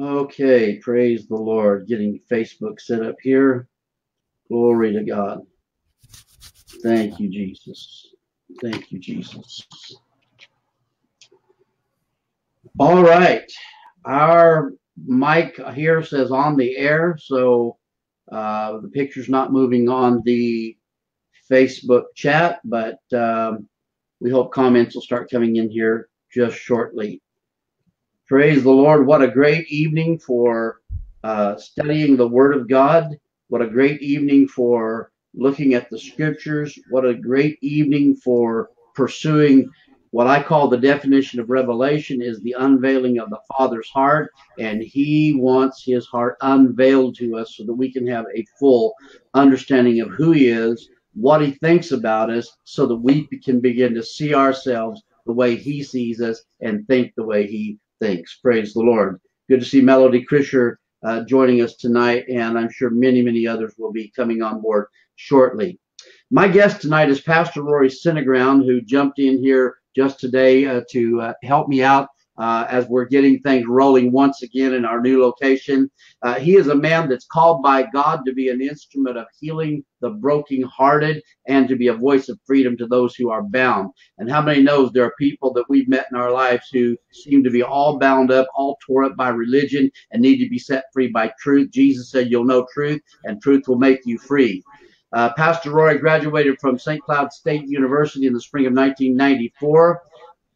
Okay, praise the Lord. Getting Facebook set up here. Glory to God. Thank you, Jesus. Thank you, Jesus. All right. Our mic here says on the air, so uh, the picture's not moving on the Facebook chat, but um, we hope comments will start coming in here just shortly. Praise the Lord. What a great evening for uh, studying the Word of God. What a great evening for looking at the scriptures. What a great evening for pursuing what I call the definition of revelation is the unveiling of the Father's heart, and He wants His heart unveiled to us so that we can have a full understanding of who He is, what He thinks about us, so that we can begin to see ourselves the way He sees us and think the way He thinks. Praise the Lord. Good to see Melody Krischer uh, joining us tonight, and I'm sure many, many others will be coming on board shortly. My guest tonight is Pastor Rory Synoground, who jumped in here just today uh, to uh, help me out uh, as we're getting things rolling once again in our new location. Uh, he is a man that's called by God to be an instrument of healing the brokenhearted and to be a voice of freedom to those who are bound. And how many knows there are people that we've met in our lives who seem to be all bound up, all tore up by religion and need to be set free by truth. Jesus said, You'll know truth, and truth will make you free. Uh, Pastor Roy graduated from St. Cloud State University in the spring of 1994.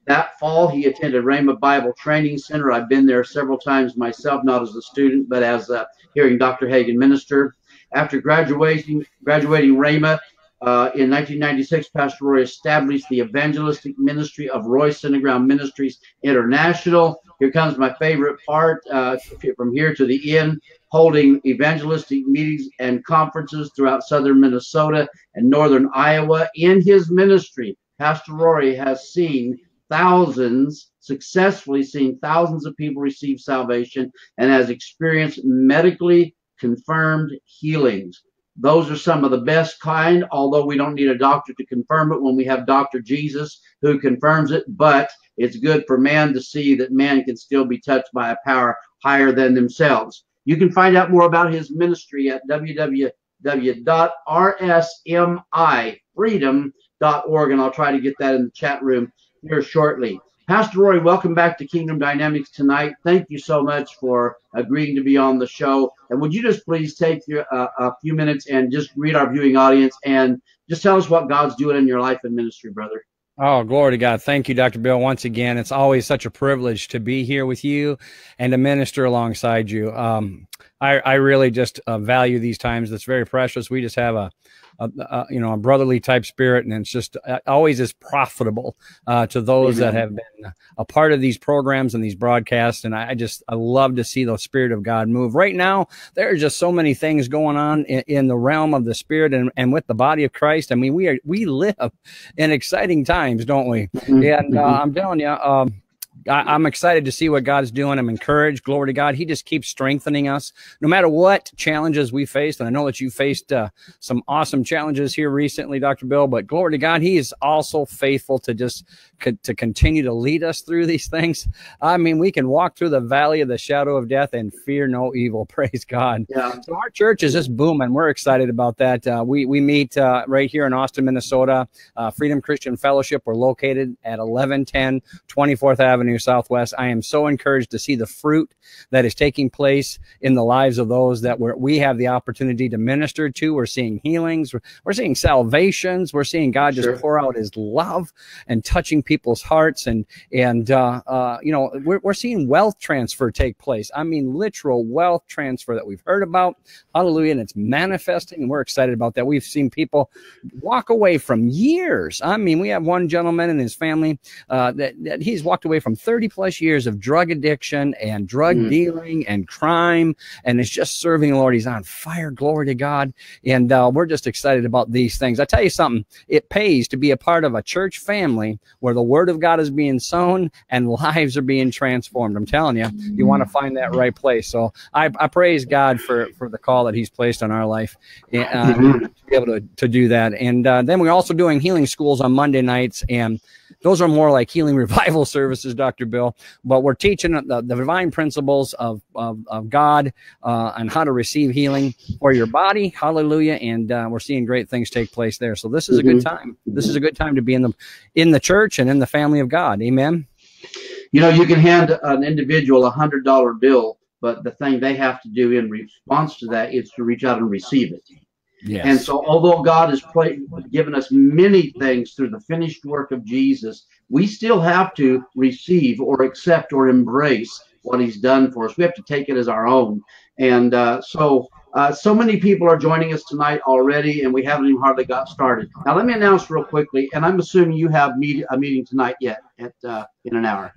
That fall, he attended Rhema Bible Training Center. I've been there several times myself, not as a student, but as uh, hearing Dr. Hagin minister. After graduating, graduating Rhema uh, in 1996, Pastor Roy established the evangelistic ministry of Roy Synoground Ministries International. Here comes my favorite part uh, from here to the end holding evangelistic meetings and conferences throughout southern Minnesota and northern Iowa. In his ministry, Pastor Rory has seen thousands, successfully seen thousands of people receive salvation and has experienced medically confirmed healings. Those are some of the best kind, although we don't need a doctor to confirm it when we have Dr. Jesus who confirms it. But it's good for man to see that man can still be touched by a power higher than themselves. You can find out more about his ministry at www.rsmifreedom.org, and I'll try to get that in the chat room here shortly. Pastor Roy, welcome back to Kingdom Dynamics tonight. Thank you so much for agreeing to be on the show. And would you just please take your, uh, a few minutes and just read our viewing audience and just tell us what God's doing in your life and ministry, brother? Oh, glory to God. Thank you, Dr. Bill, once again. It's always such a privilege to be here with you and to minister alongside you. Um, I, I, really just uh, value these times. That's very precious. We just have a, a, a, you know a brotherly type spirit, and it's just uh, always is profitable uh, to those Amen. that have been a part of these programs and these broadcasts. And I just I love to see the spirit of God move. Right now, there are just so many things going on in, in the realm of the spirit and, and with the body of Christ. I mean, we are we live in exciting times, don't we? Mm-hmm. And uh, mm-hmm. I'm telling you. Um, I, am excited to see what God's doing. I'm encouraged. Glory to God. He just keeps strengthening us no matter what challenges we faced. And I know that you faced uh, some awesome challenges here recently, Dr. Bill, but glory to God. He is also faithful to just to continue to lead us through these things. I mean, we can walk through the valley of the shadow of death and fear no evil. Praise God. Yeah. So our church is just booming. We're excited about that. Uh, we, we meet uh, right here in Austin, Minnesota, uh, Freedom Christian Fellowship. We're located at 1110 24th Avenue Southwest. I am so encouraged to see the fruit that is taking place in the lives of those that we're, we have the opportunity to minister to. We're seeing healings. We're, we're seeing salvations. We're seeing God sure. just pour out his love and touching people's hearts. And, and, uh, uh, you know, we're, we're seeing wealth transfer take place. I mean, literal wealth transfer that we've heard about. Hallelujah. And it's manifesting. And we're excited about that. We've seen people walk away from years. I mean, we have one gentleman and his family, uh, that, that he's walked away from 30 plus years of drug addiction and drug mm. dealing and crime, and is just serving the Lord. He's on fire. Glory to God. And uh, we're just excited about these things. I tell you something, it pays to be a part of a church family where the word of God is being sown and lives are being transformed. I'm telling you, you want to find that right place. So I, I praise God for, for the call that He's placed on our life uh, mm-hmm. to be able to, to do that. And uh, then we're also doing healing schools on Monday nights and those are more like healing revival services, Dr. Bill, but we're teaching the, the divine principles of, of, of God uh, and how to receive healing for your body. Hallelujah. And uh, we're seeing great things take place there. So this is a good mm-hmm. time. This is a good time to be in the, in the church and in the family of God. Amen. You know, you can hand an individual a hundred dollar bill, but the thing they have to do in response to that is to reach out and receive it. Yes. And so, although God has play, given us many things through the finished work of Jesus, we still have to receive or accept or embrace what He's done for us. We have to take it as our own. And uh, so, uh, so many people are joining us tonight already, and we haven't even hardly got started. Now, let me announce real quickly, and I'm assuming you have meet, a meeting tonight yet at uh, in an hour.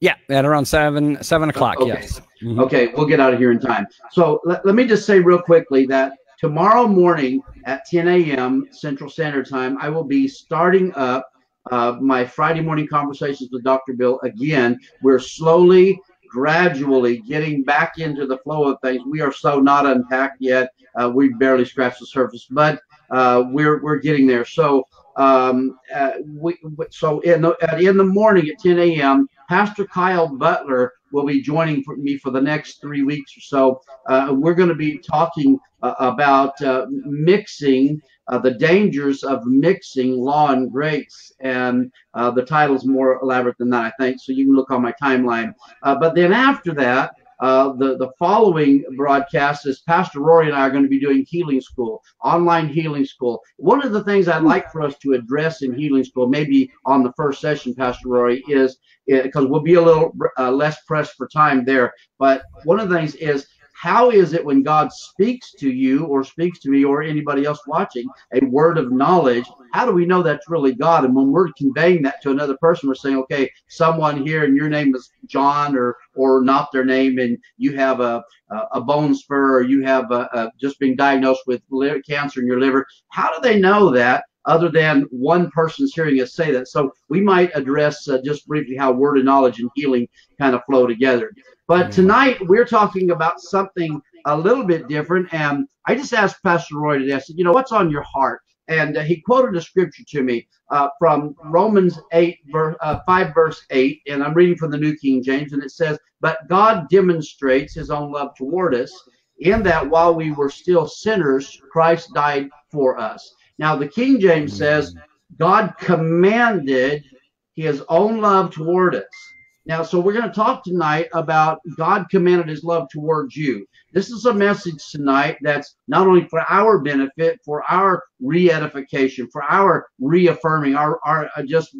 Yeah, at around seven seven o'clock. Okay. Yes. Mm-hmm. Okay, we'll get out of here in time. So let, let me just say real quickly that tomorrow morning at 10 a.m. Central Standard Time, I will be starting up uh, my Friday morning conversations with Dr. Bill again. We're slowly, gradually getting back into the flow of things. We are so not unpacked yet. Uh, we barely scratched the surface, but uh, we're we're getting there. So um, uh, we, so in the in the morning at 10 a.m. Pastor Kyle Butler will be joining for me for the next three weeks or so. Uh, we're going to be talking uh, about uh, mixing uh, the dangers of mixing law and grace, and uh, the title's more elaborate than that, I think. So you can look on my timeline. Uh, but then after that, uh, the, the following broadcast is Pastor Rory and I are going to be doing healing school, online healing school. One of the things I'd like for us to address in healing school, maybe on the first session, Pastor Rory, is because we'll be a little uh, less pressed for time there. But one of the things is how is it when God speaks to you or speaks to me or anybody else watching a word of knowledge? How do we know that's really God? And when we're conveying that to another person, we're saying, okay, someone here and your name is John or or not their name, and you have a a bone spur or you have a, a just being diagnosed with cancer in your liver. How do they know that? Other than one person's hearing us say that. So we might address uh, just briefly how word of knowledge and healing kind of flow together. But tonight we're talking about something a little bit different. And I just asked Pastor Roy today, I said, you know, what's on your heart? And uh, he quoted a scripture to me uh, from Romans 8, ver- uh, 5, verse 8. And I'm reading from the New King James. And it says, But God demonstrates his own love toward us in that while we were still sinners, Christ died for us. Now, the King James mm-hmm. says, God commanded his own love toward us. Now, so we're going to talk tonight about God commanded his love towards you. This is a message tonight that's not only for our benefit, for our re-edification, for our reaffirming, our, our uh, just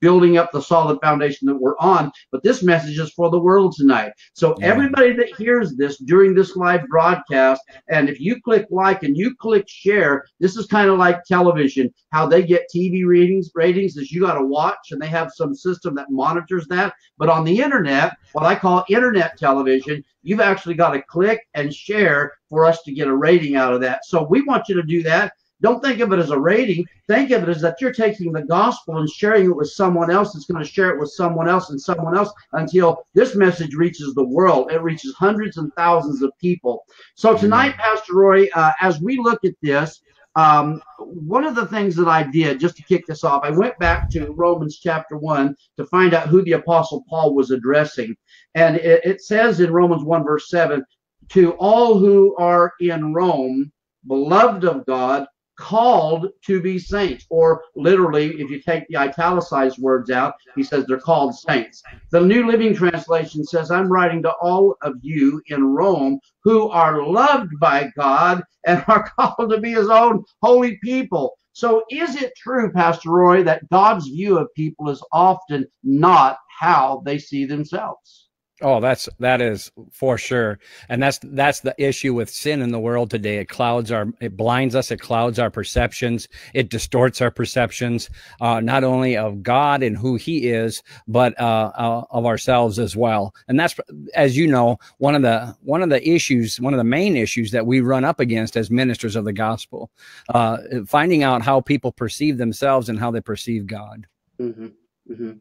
building up the solid foundation that we're on. But this message is for the world tonight. So yeah. everybody that hears this during this live broadcast, and if you click like and you click share, this is kind of like television. How they get TV ratings, ratings is you got to watch, and they have some system that monitors that. But on the internet, what I call internet television, you've actually got to click and share for us to get a rating out of that. So we want you to do that. Don't think of it as a rating. Think of it as that you're taking the gospel and sharing it with someone else that's going to share it with someone else and someone else until this message reaches the world. It reaches hundreds and thousands of people. So tonight, Pastor Roy, uh, as we look at this, um, one of the things that I did just to kick this off, I went back to Romans chapter 1 to find out who the Apostle Paul was addressing. And it, it says in Romans 1, verse 7 to all who are in Rome, beloved of God, called to be saints. Or literally, if you take the italicized words out, he says they're called saints. The New Living Translation says, I'm writing to all of you in Rome who are loved by God and are called to be his own holy people. So is it true, Pastor Roy, that God's view of people is often not how they see themselves? Oh, that's that is for sure, and that's that's the issue with sin in the world today. It clouds our, it blinds us, it clouds our perceptions, it distorts our perceptions, uh, not only of God and who He is, but uh, uh, of ourselves as well. And that's, as you know, one of the one of the issues, one of the main issues that we run up against as ministers of the gospel, uh, finding out how people perceive themselves and how they perceive God. Mm-hmm. Mm-hmm.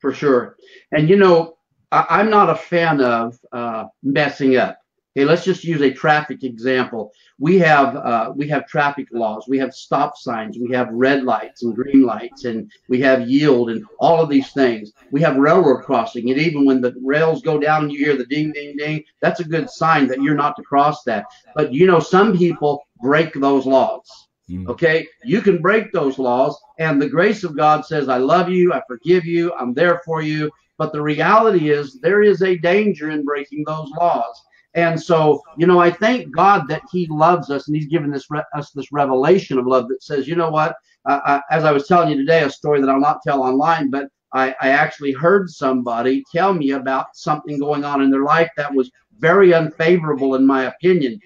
For sure, and you know I, am not a fan of uh, messing up. Okay, let's just use a traffic example. We have uh, we have traffic laws, we have stop signs, we have red lights and green lights, and we have yield and all of these things. We have railroad crossing, and even when the rails go down and you hear the ding ding ding, that's a good sign that you're not to cross that. But you know, some people break those laws. Mm. Okay, you can break those laws, and the grace of God says, "I love you, I forgive you, I'm there for you." But the reality is, there is a danger in breaking those laws. And so, you know, I thank God that He loves us and He's given this us this revelation of love that says, you know what? Uh, I, as I was telling you today, a story that I'll not tell online, but I, I actually heard somebody tell me about something going on in their life that was very unfavorable, in my opinion.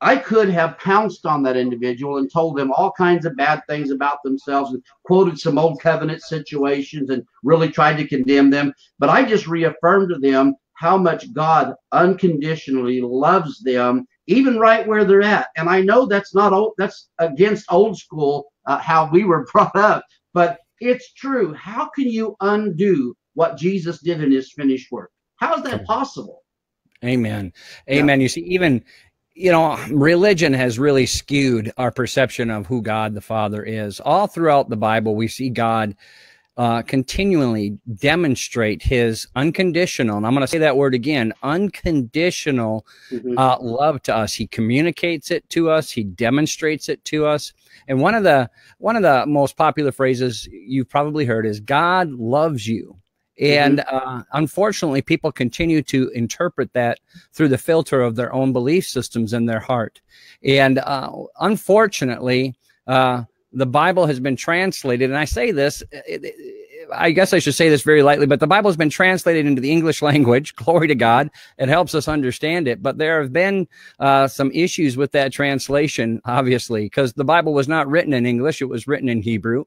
I could have pounced on that individual and told them all kinds of bad things about themselves and quoted some old covenant situations and really tried to condemn them. But I just reaffirmed to them how much God unconditionally loves them, even right where they're at. And I know that's not old, that's against old school uh, how we were brought up, but it's true. How can you undo what Jesus did in his finished work? How is that possible? Amen. Amen. Yeah. You see, even you know, religion has really skewed our perception of who God the Father is. All throughout the Bible, we see God uh, continually demonstrate his unconditional, and I'm going to say that word again, unconditional mm-hmm. uh, love to us. He communicates it to us. He demonstrates it to us. And one of the one of the most popular phrases you've probably heard is "God loves you." And mm-hmm. uh, unfortunately, people continue to interpret that through the filter of their own belief systems in their heart. And uh, unfortunately, uh, the Bible has been translated, and I say this, it, it, I guess I should say this very lightly, but the Bible has been translated into the English language. Glory to God. It helps us understand it. But there have been uh, some issues with that translation, obviously, because the Bible was not written in English. It was written in Hebrew.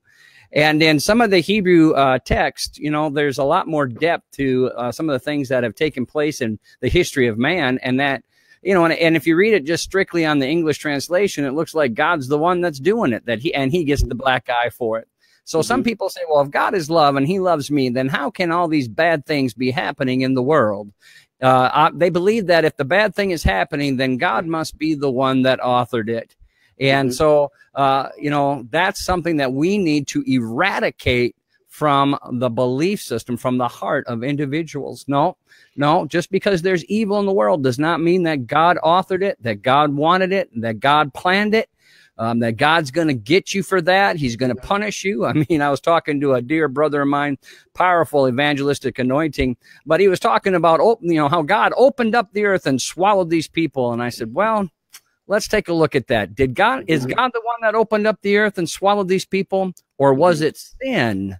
And in some of the Hebrew uh, text, you know, there's a lot more depth to uh, some of the things that have taken place in the history of man, and that you know, and, and if you read it just strictly on the English translation, it looks like God's the one that's doing it, that he and he gets the black eye for it. So mm-hmm. some people say, well, if God is love and he loves me, then how can all these bad things be happening in the world? Uh, I, they believe that if the bad thing is happening, then God must be the one that authored it. And mm-hmm. so, uh, you know, that's something that we need to eradicate from the belief system, from the heart of individuals. No, no, just because there's evil in the world does not mean that God authored it, that God wanted it, that God planned it. Um, that God's going to get you for that. He's going to punish you. I mean, I was talking to a dear brother of mine, powerful evangelistic anointing, but he was talking about, you know, how God opened up the earth and swallowed these people. And I said, well, let's take a look at that. Did God, is mm-hmm. God the one that opened up the earth and swallowed these people? Or was mm-hmm. it sin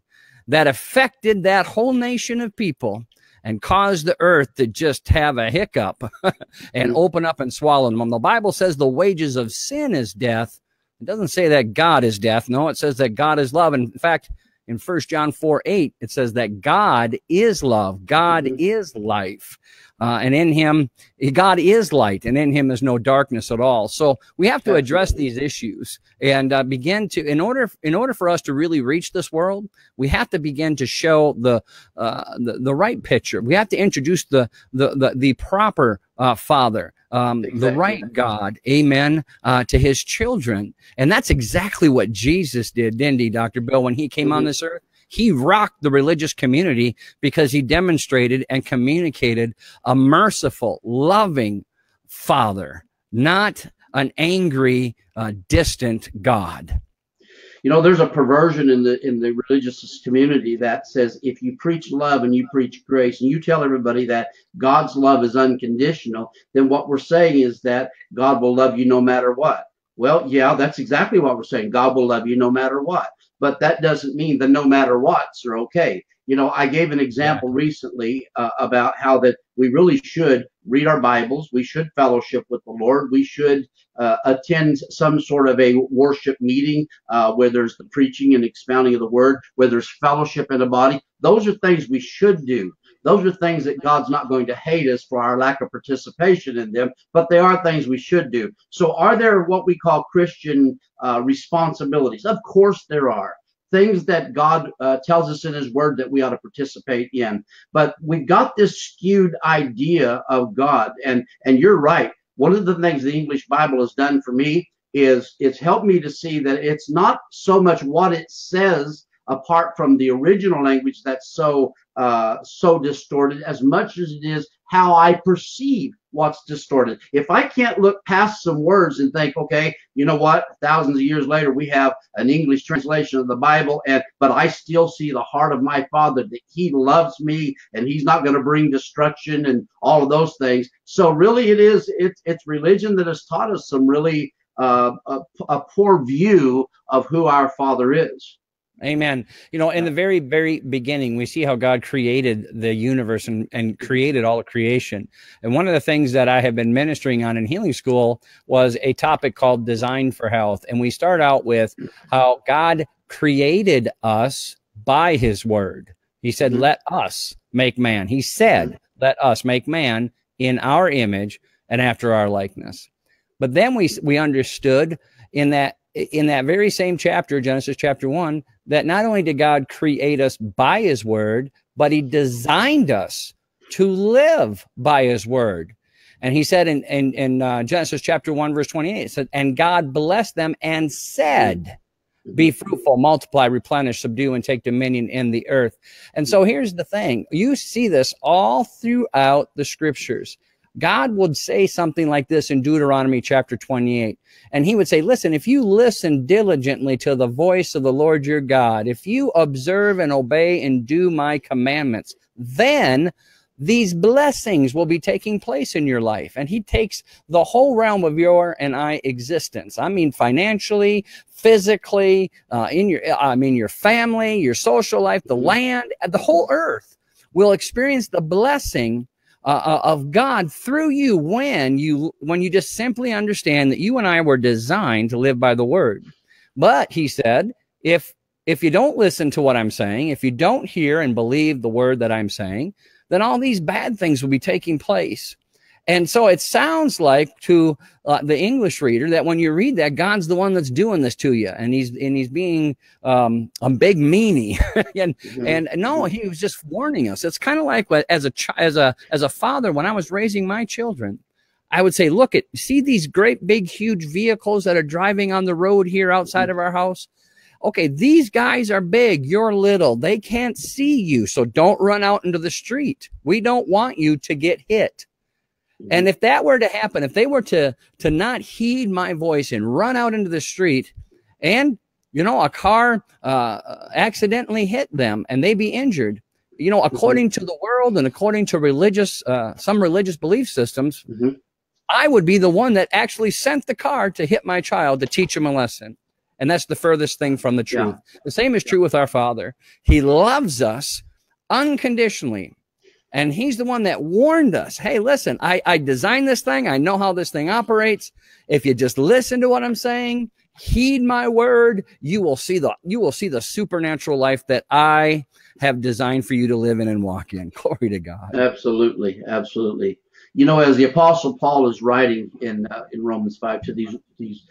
that affected that whole nation of people and caused the earth to just have a hiccup and mm. open up and swallow them. The Bible says the wages of sin is death. It doesn't say that God is death. No, it says that God is love. And in fact, in First John 4 8, it says that God is love, God mm-hmm. is life. Uh, and in him, God is light, and in him is no darkness at all. So we have to address these issues and uh, begin to, in order, in order for us to really reach this world, we have to begin to show the, uh, the, the right picture. We have to introduce the, the, the, the proper uh, Father, um, exactly. the right God, amen, uh, to his children. And that's exactly what Jesus did, didn't he, Dr. Bill, when he came mm-hmm. on this earth? he rocked the religious community because he demonstrated and communicated a merciful, loving father, not an angry, uh, distant God. You know, there's a perversion in the in the religious community that says if you preach love and you preach grace and you tell everybody that God's love is unconditional, then what we're saying is that God will love you no matter what. Well, yeah, that's exactly what we're saying. God will love you no matter what but that doesn't mean the no matter what's are okay. You know, I gave an example yeah. recently uh, about how that we really should read our Bibles, we should fellowship with the Lord, we should uh, attend some sort of a worship meeting uh, where there's the preaching and expounding of the Word, where there's fellowship in the body. Those are things we should do. Those are things that God's not going to hate us for our lack of participation in them, but they are things we should do. So, are there what we call Christian uh, responsibilities? Of course, there are things that God uh, tells us in His Word that we ought to participate in. But we've got this skewed idea of God, and and you're right. one of the things the English Bible has done for me is it's helped me to see that it's not so much what it says apart from the original language that's so uh, so distorted as much as it is how I perceive what's distorted. If I can't look past some words and think, okay, you know what, thousands of years later we have an English translation of the Bible, and but I still see the heart of my Father that He loves me and He's not going to bring destruction and all of those things. So really, it is it's it's religion that has taught us some really uh, a, a poor view of who our Father is. Amen. You know, in the very, very beginning, we see how God created the universe and, and created all of creation. And one of the things that I have been ministering on in healing school was a topic called design for health. And we start out with how God created us by his word. He said, mm-hmm. let us make man. He said, mm-hmm. let us make man in our image and after our likeness. But then we, we understood in that in that very same chapter, Genesis chapter one, that not only did God create us by his word, but he designed us to live by his word. And he said in, in, in uh, Genesis chapter 1, verse 28, said, And God blessed them and said, Be fruitful, multiply, replenish, subdue, and take dominion in the earth. And so here's the thing you see this all throughout the scriptures. God would say something like this in Deuteronomy chapter 28. And he would say, listen, if you listen diligently to the voice of the Lord your God, if you observe and obey and do my commandments, then these blessings will be taking place in your life. And he takes the whole realm of your and I existence. I mean, financially, physically, uh, in your, I mean, your family, your social life, the land, the whole earth will experience the blessing uh, uh, of God through you when you when you just simply understand that you and I were designed to live by the word. But he said, if if you don't listen to what I'm saying, if you don't hear and believe the word that I'm saying, then all these bad things will be taking place. And so it sounds like to uh, the English reader that when you read that, God's the one that's doing this to you, and he's and he's being um, a big meanie. and mm-hmm. and no, he was just warning us. It's kind of like as a as a as a father when I was raising my children. I would say, look at see these great big huge vehicles that are driving on the road here outside of our house. Okay, these guys are big, you're little. They can't see you, so don't run out into the street. We don't want you to get hit. And if that were to happen, if they were to to not heed my voice and run out into the street, and you know a car uh, accidentally hit them and they be injured, you know, according mm-hmm. to the world and according to religious uh, some religious belief systems, mm-hmm. I would be the one that actually sent the car to hit my child to teach him a lesson. And that's the furthest thing from the truth. Yeah. The same is true with our Father. He loves us unconditionally. And he's the one that warned us. Hey, listen, I, I designed this thing. I know how this thing operates. If you just listen to what I'm saying, heed my word, you will see the, you will see the supernatural life that I have designed for you to live in and walk in. Glory to God. Absolutely. Absolutely. You know, as the apostle Paul is writing in, uh, in Romans 5 to these, these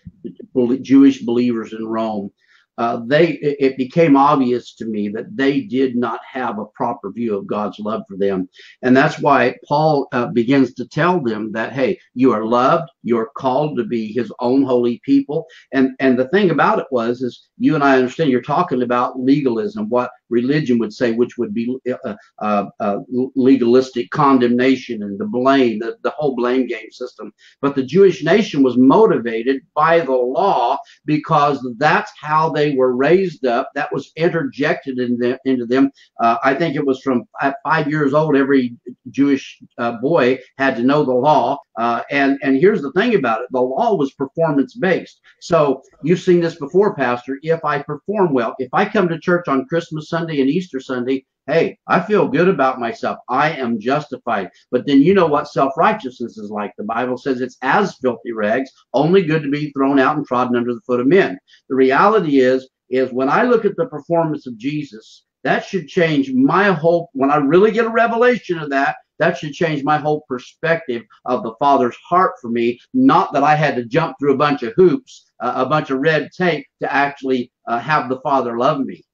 Jewish believers in Rome, uh, they it became obvious to me that they did not have a proper view of God's love for them, and that's why Paul uh, begins to tell them that hey, you are loved, you are called to be His own holy people, and and the thing about it was is you and I understand you're talking about legalism, what religion would say, which would be uh, uh, uh, legalistic condemnation and the blame, the, the whole blame game system. But the Jewish nation was motivated by the law because that's how they were raised up. That was interjected in them, into them. Uh, I think it was from five years old, every Jewish uh, boy had to know the law. Uh, and, and here's the thing about it the law was performance based. So you've seen this before, Pastor. If I perform well, if I come to church on Christmas Sunday and Easter Sunday, hey, I feel good about myself. I am justified. But then you know what self righteousness is like. The Bible says it's as filthy rags, only good to be thrown out and trodden under the foot of men. The reality is, is when I look at the performance of Jesus, that should change my whole. When I really get a revelation of that, that should change my whole perspective of the Father's heart for me. Not that I had to jump through a bunch of hoops, uh, a bunch of red tape to actually uh, have the Father love me.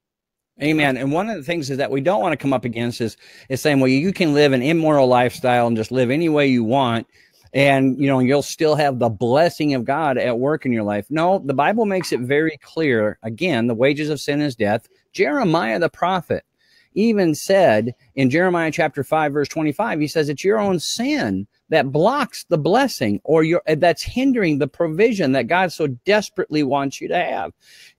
Amen. And one of the things is that we don't want to come up against is, is saying, well, you can live an immoral lifestyle and just live any way you want. and you know you'll still have the blessing of God at work in your life. No, the Bible makes it very clear. Again, the wages of sin is death. Jeremiah the prophet even said in Jeremiah chapter 5 verse 25 he says it's your own sin that blocks the blessing or your that's hindering the provision that God so desperately wants you to have.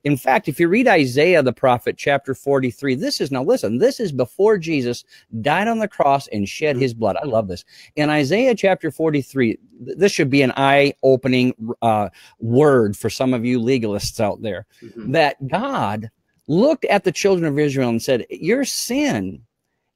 In fact, if you read Isaiah the prophet chapter 43, this is now listen, this is before Jesus died on the cross and shed his blood. I love this. In Isaiah chapter 43, this should be an eye-opening uh, word for some of you legalists out there mm-hmm. that God looked at the children of Israel and said, "Your sin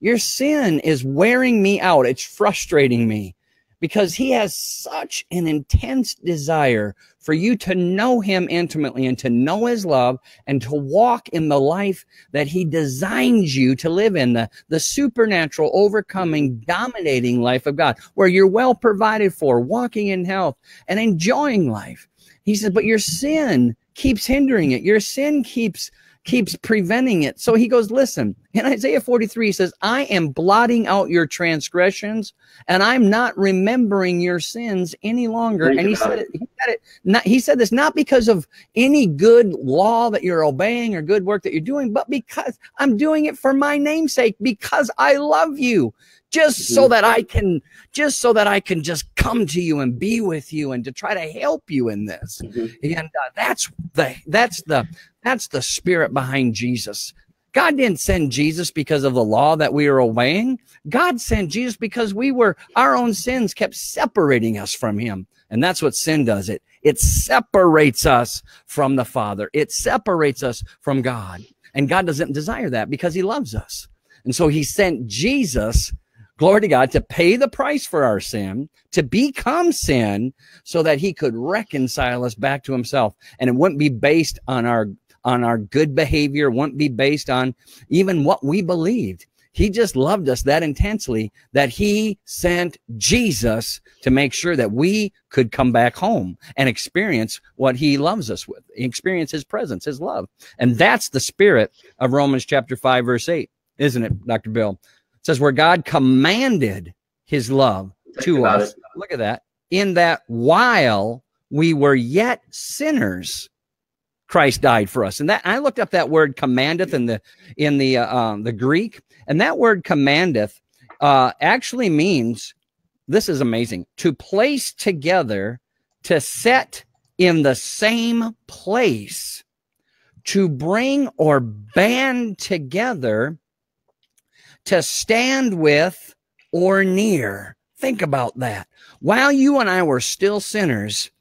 your sin is wearing me out. It's frustrating me because he has such an intense desire for you to know him intimately and to know his love and to walk in the life that he designs you to live in the, the supernatural overcoming dominating life of god where you're well provided for walking in health and enjoying life he says but your sin keeps hindering it your sin keeps keeps preventing it. So he goes, listen, in Isaiah 43, he says, I am blotting out your transgressions and I'm not remembering your sins any longer. And he said it. he said it, not, he said this not because of any good law that you're obeying or good work that you're doing, but because I'm doing it for my namesake, because I love you just mm-hmm. so that I can, just so that I can just come to you and be with you and to try to help you in this. Mm-hmm. And uh, that's the, that's the, that's the spirit behind Jesus. God didn't send Jesus because of the law that we were obeying. God sent Jesus because we were, our own sins kept separating us from him. And that's what sin does. It, it separates us from the Father. It separates us from God. And God doesn't desire that because he loves us. And so he sent Jesus, glory to God, to pay the price for our sin, to become sin so that he could reconcile us back to himself. And it wouldn't be based on our on our good behavior, won't be based on even what we believed. He just loved us that intensely that he sent Jesus to make sure that we could come back home and experience what he loves us with, experience his presence, his love. And that's the spirit of Romans chapter 5, verse 8, isn't it, Dr. Bill? It says, where God commanded his love to us. It. Look at that. In that while we were yet sinners, Christ died for us. And that I looked up that word commandeth in the in the uh, um, the Greek, and that word commandeth uh, actually means this is amazing to place together, to set in the same place, to bring or band together, to stand with or near. Think about that. While you and I were still sinners,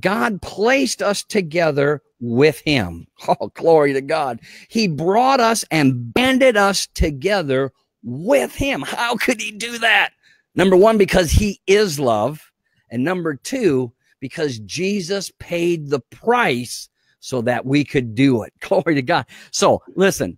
God placed us together with him. Oh, glory to God. He brought us and banded us together with him. How could he do that? Number one, because he is love. And number two, because Jesus paid the price so that we could do it. Glory to God. So listen,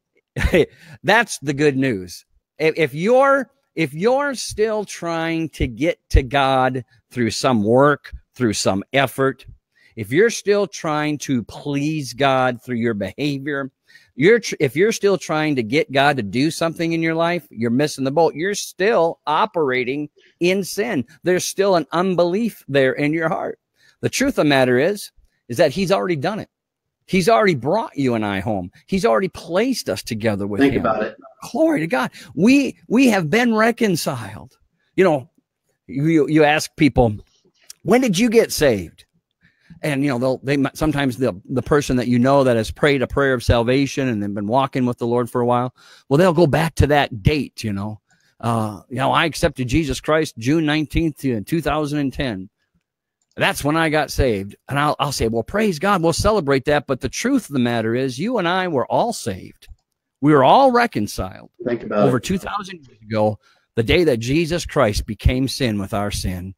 that's the good news. If you're, if you're still trying to get to God through some work, through some effort, if you're still trying to please God through your behavior, you're tr- if you're still trying to get God to do something in your life, you're missing the boat. You're still operating in sin. There's still an unbelief there in your heart. The truth of the matter is, is that He's already done it. He's already brought you and I home. He's already placed us together with Think Him. about it. Glory to God. We we have been reconciled. You know, you you ask people, when did you get saved? And you know they'll they sometimes the the person that you know that has prayed a prayer of salvation and they've been walking with the Lord for a while, well they'll go back to that date, you know. Uh, you know, I accepted Jesus Christ June 19th, 2010. That's when I got saved. And I'll, I'll say, well, praise God. We'll celebrate that. But the truth of the matter is you and I were all saved. We were all reconciled Think about over it. 2000 years ago, the day that Jesus Christ became sin with our sin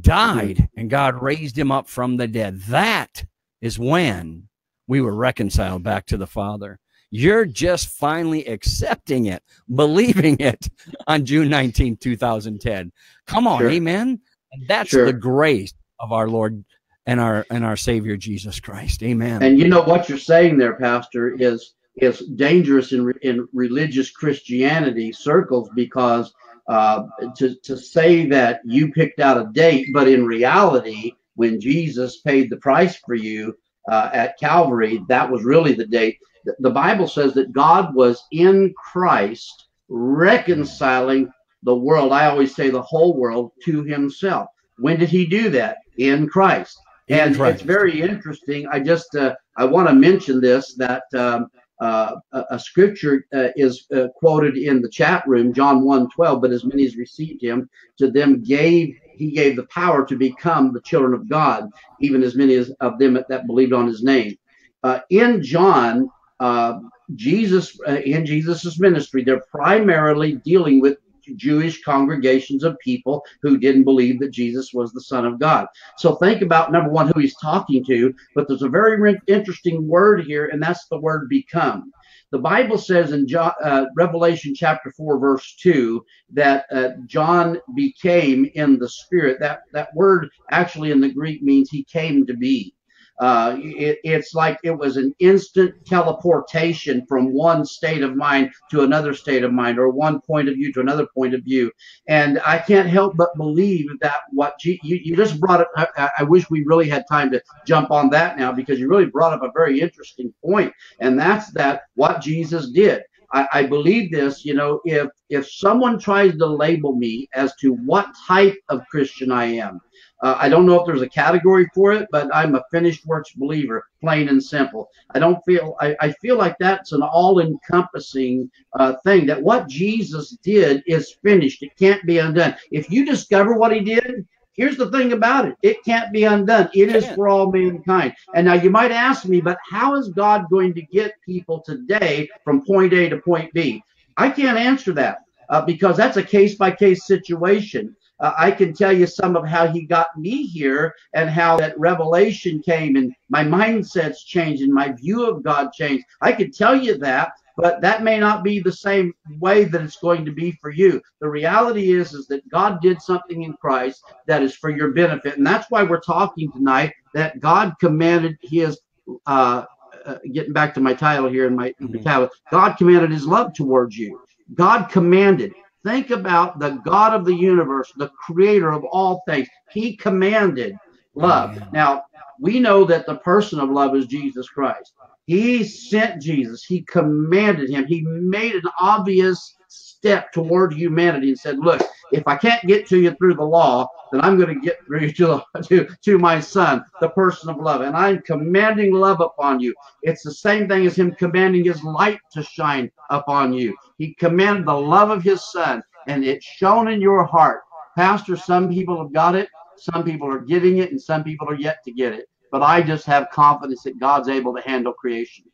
died and God raised him up from the dead. That is when we were reconciled back to the Father. You're just finally accepting it, believing it on June 19, 2010. Come on, sure. amen. And that's sure. the grace of our Lord and our and our Savior Jesus Christ. Amen. And you know what you're saying there, Pastor, is is dangerous in in religious Christianity circles because Uh, to, to say that you picked out a date, but in reality, when Jesus paid the price for you uh, at Calvary, that was really the date. The Bible says that God was in Christ reconciling the world. I always say the whole world to himself. When did he do that? In Christ. And Christ. it's very interesting. I just uh, I want to mention this that um, uh, a, scripture uh, is uh, quoted in the chat room, John 1 12, but as many as received him, to them gave he gave the power to become the children of God, even as many as of them that believed on his name. Uh, in John, uh, Jesus, uh, in Jesus's ministry, they're primarily dealing with Jewish congregations of people who didn't believe that Jesus was the Son of God. So think about number one, who he's talking to, but there's a very interesting word here, and that's the word become. The Bible says in John, uh, Revelation chapter 4, verse 2, that uh, John became in the Spirit. That, that word actually in the Greek means he came to be. Uh, it, it's like it was an instant teleportation from one state of mind to another state of mind, or one point of view to another point of view. And I can't help but believe that what G, you, you just brought up. I, I wish we really had time to jump on that now because you really brought up a very interesting point, and that's that what Jesus did. I, I, believe this, you know, if if someone tries to label me as to what type of Christian I am, uh, I don't know if there's a category for it, but I'm a finished works believer, plain and simple. I don't feel I, I feel like that's an all-encompassing uh, thing. That what Jesus did is finished. It can't be undone. If you discover what He did, here's the thing about it: it can't be undone. It is for all mankind. And now you might ask me, but how is God going to get people today from point A to point B? I can't answer that. Uh, because that's a case by case situation uh, I can tell you some of how he got me here and how that revelation came and my mindsets changed and my view of God changed. I could tell you that, but that may not be the same way that it's going to be for you. The reality is, is that God did something in Christ that is for your benefit. And that's why we're talking tonight that God commanded his, uh, uh, getting back to my title here in my mm-hmm. title, God commanded his love towards you. God commanded. Think about the God of the universe, the creator of all things. He commanded love. Now, we know that the person of love is Jesus Christ. He sent Jesus, He commanded him, He made an obvious step toward humanity and said, Look, if I can't get to you through the law, then I'm going to get through to, to, to my son, the person of love. And I'm commanding love upon you. It's the same thing as him commanding his light to shine upon you. He commanded the love of his son, and it's shown in your heart. Pastor, some people have got it, some people are getting it, and some people are yet to get it. But I just have confidence that God's able to handle creation.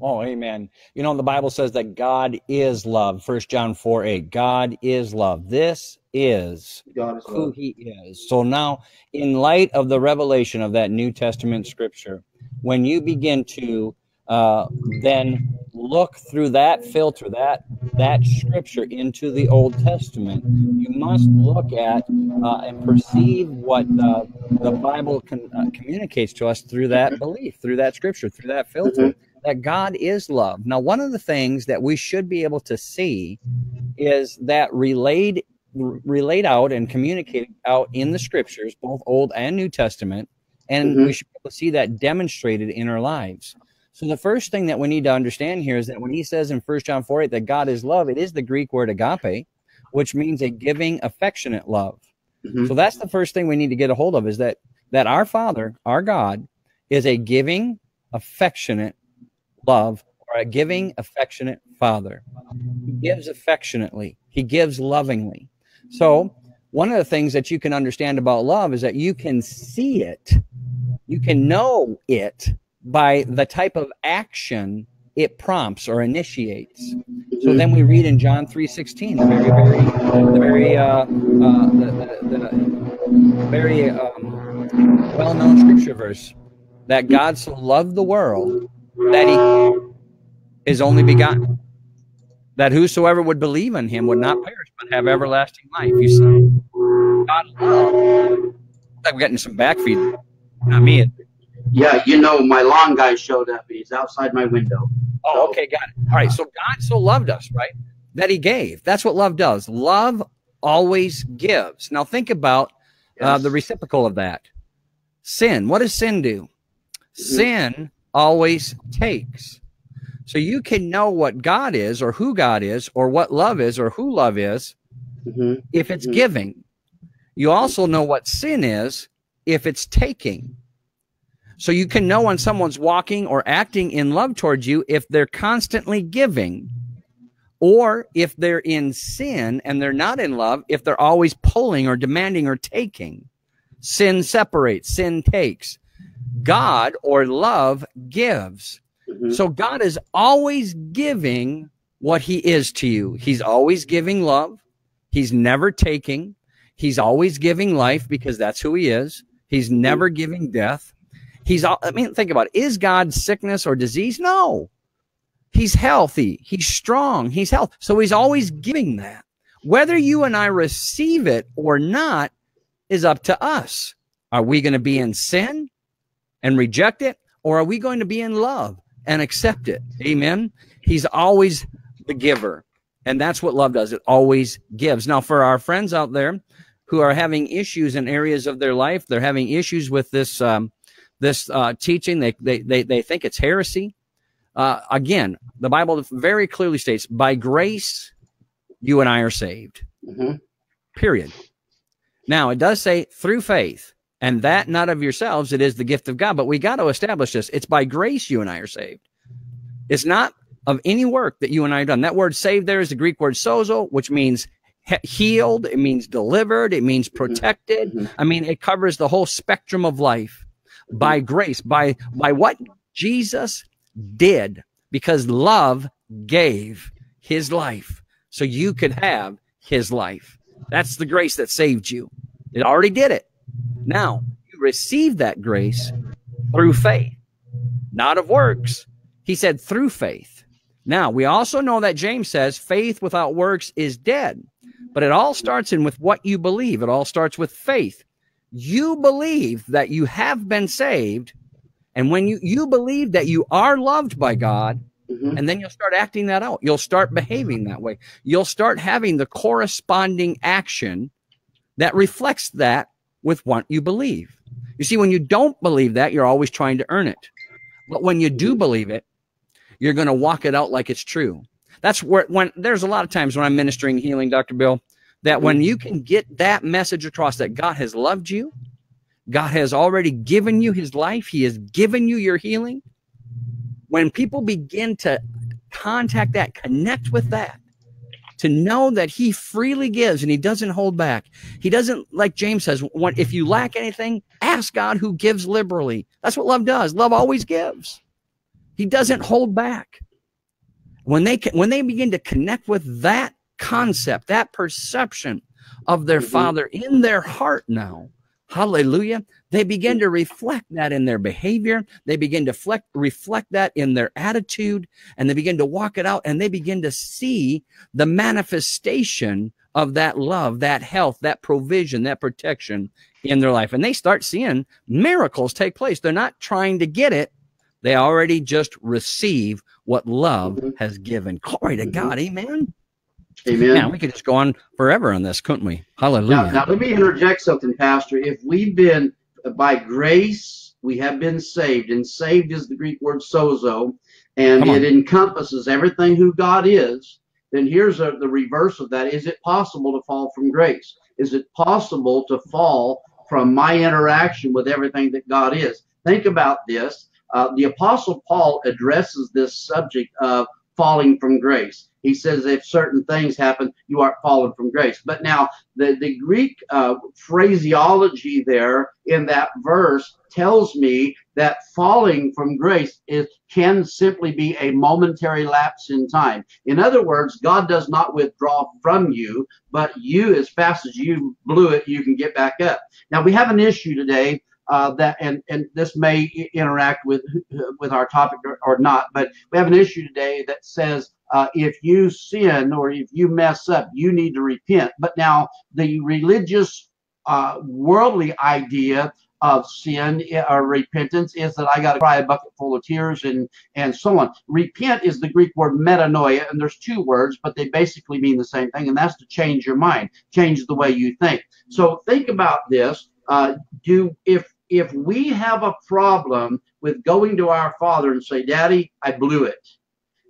Oh, amen. You know, the Bible says that God is love. First John 4 8. God is love. This is, is who love. he is. So now, in light of the revelation of that New Testament scripture, when you begin to uh, then look through that filter, that that scripture into the Old Testament, you must look at uh, and perceive what uh, the Bible con- uh, communicates to us through that belief, through that scripture, through that filter. Mm-hmm that God is love. Now, one of the things that we should be able to see is that relayed relayed out and communicated out in the scriptures, both Old and New Testament, and mm-hmm. we should be able to see that demonstrated in our lives. So the first thing that we need to understand here is that when he says in First John 4 8 that God is love, it is the Greek word agape, which means a giving, affectionate love. Mm-hmm. So that's the first thing we need to get a hold of is that that our Father, our God, is a giving, affectionate love or a giving, affectionate father. He gives affectionately, he gives lovingly. So, one of the things that you can understand about love is that you can see it, you can know it by the type of action it prompts or initiates. So then we read in John 3:16, the very, very, the very, uh, uh, the, the, the very um, well-known scripture verse that God so loved the world that he is only begotten, that whosoever would believe in him would not perish but have everlasting life. You see, God love. Like we're getting some back feed. Not me. Yeah, you know, my lawn guy showed up. He's outside my window. Oh, okay, got it. All right, so God so loved us, right? That he gave. That's what love does. Love always gives. Now think about uh, the reciprocal of that. Sin. What does sin do? Sin always takes. So you can know what God is or who God is or what love is or who love is Mhm. if it's Mhm. giving. You also know what sin is if it's taking. So you can know when someone's walking or acting in love towards you if they're constantly giving, or if they're in sin and they're not in love, if they're always pulling or demanding or taking. Sin separates, sin takes. God or love gives. Mhm. So God is always giving what he is to you. He's always giving love. He's never taking. He's always giving life because that's who he is. He's never giving death. He's all, I mean, think about it. Is God sickness or disease? No. He's healthy. He's strong. He's health. So he's always giving that. Whether you and I receive it or not is up to us. Are we going to be in sin and reject it? Or are we going to be in love and accept it? Amen. He's always the giver. And that's what love does. It always gives. Now, for our friends out there who are having issues in areas of their life, they're having issues with this, um, this uh, teaching. They, they, they, they think it's heresy. Uh, again, the Bible very clearly states, by grace, you and I are saved. Mhm. Period. Now, it does say through faith, and that not of yourselves, it is the gift of God. But we got to establish this. It's by grace you and I are saved. It's not of any work that you and I have done. That word saved there is the Greek word sozo, which means healed, it means delivered, it means protected. Mhm. I mean, it covers the whole spectrum of life by grace, by by what Jesus did, because love gave his life so you could have his life. That's the grace that saved you. It already did it. Now you receive that grace through faith, not of works. He said through faith. Now we also know that James says faith without works is dead. But it all starts in with what you believe. It all starts with faith. You believe that you have been saved, and when you you believe that you are loved by God, Mhm. and then you'll start acting that out. You'll start behaving that way. You'll start having the corresponding action that reflects that with what you believe. You see, when you don't believe that, you're always trying to earn it. But when you do believe it, you're going to walk it out like it's true. That's where, when there's a lot of times when I'm ministering healing, Dr. Bill, that when you can get that message across that God has loved you, God has already given you his life, he has given you your healing. When people begin to contact that, connect with that, to know that he freely gives and he doesn't hold back. He doesn't, like James says, when, if you lack anything, ask God who gives liberally. That's what love does. Love always gives. He doesn't hold back. When they can, when they begin to connect with that concept, that perception of their Mhm. father in their heart now, hallelujah, they begin to reflect that in their behavior. They begin to reflect, reflect that in their attitude and they begin to walk it out and they begin to see the manifestation of that love, that health, that provision, that protection in their life. And they start seeing miracles take place. They're not trying to get it. They already just receive what love Mhm. has given. Glory to Mhm. God. Amen. Amen. Man, we could just go on forever on this, couldn't we? Now, Hallelujah. now, let me interject something, Pastor. If we've been, by grace, we have been saved, and saved is the Greek word sozo, and it encompasses everything who God is, then here's a, the reverse of that. Is it possible to fall from grace? Is it possible to fall from my interaction with everything that God is? Think about this. Uh, the Apostle Paul addresses this subject of falling from grace. He says if certain things happen, you aren't fallen from grace. But now the, the Greek uh, phraseology there in that verse tells me that falling from grace is can simply be a momentary lapse in time. In other words, God does not withdraw from you, but you, as fast as you blew it, you can get back up. Now we have an issue today uh, that, and and this may interact with with our topic or, or not, but we have an issue today that says uh, if you sin or if you mess up, you need to repent. But now the religious, uh, worldly idea of sin eh, or repentance is that I got to cry a bucket full of tears and and so on. Repent is the Greek word metanoia, and there's two words, but they basically mean the same thing, and that's to change your mind, change the way you think. So think about this. Uh, do if if we have a problem with going to our father and say, Daddy, I blew it,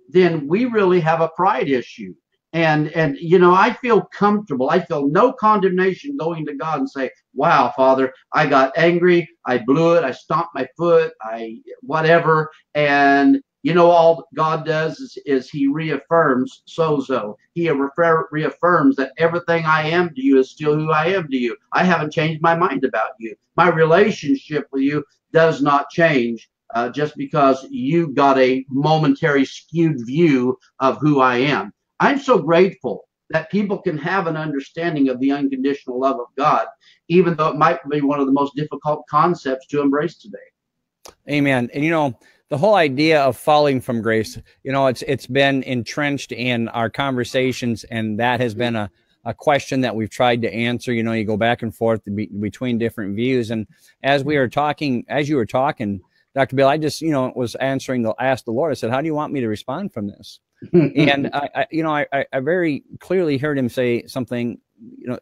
then we really have a pride issue. And and you know i feel comfortable. I feel no condemnation going to god and say wow father i got angry. I blew it. I stomped my foot. I whatever. And you know all god does is, is he reaffirms sozo he refer, reaffirms that everything i am to you is still who i am to you. I haven't changed my mind about you. My relationship with you does not change uh, just because you got a momentary skewed view of who i am I'm so grateful that people can have an understanding of the unconditional love of God, even though it might be one of the most difficult concepts to embrace today. Amen. And you know, the whole idea of falling from grace, you know, it's it's been entrenched in our conversations, and that has been a a question that we've tried to answer. You know, you go back and forth between different views, and as we were talking, as you were talking, Dr. Bill, I just you know was answering the asked the Lord. I said, "How do you want me to respond from this?" and I, I, you know, I, I very clearly heard him say something. You know,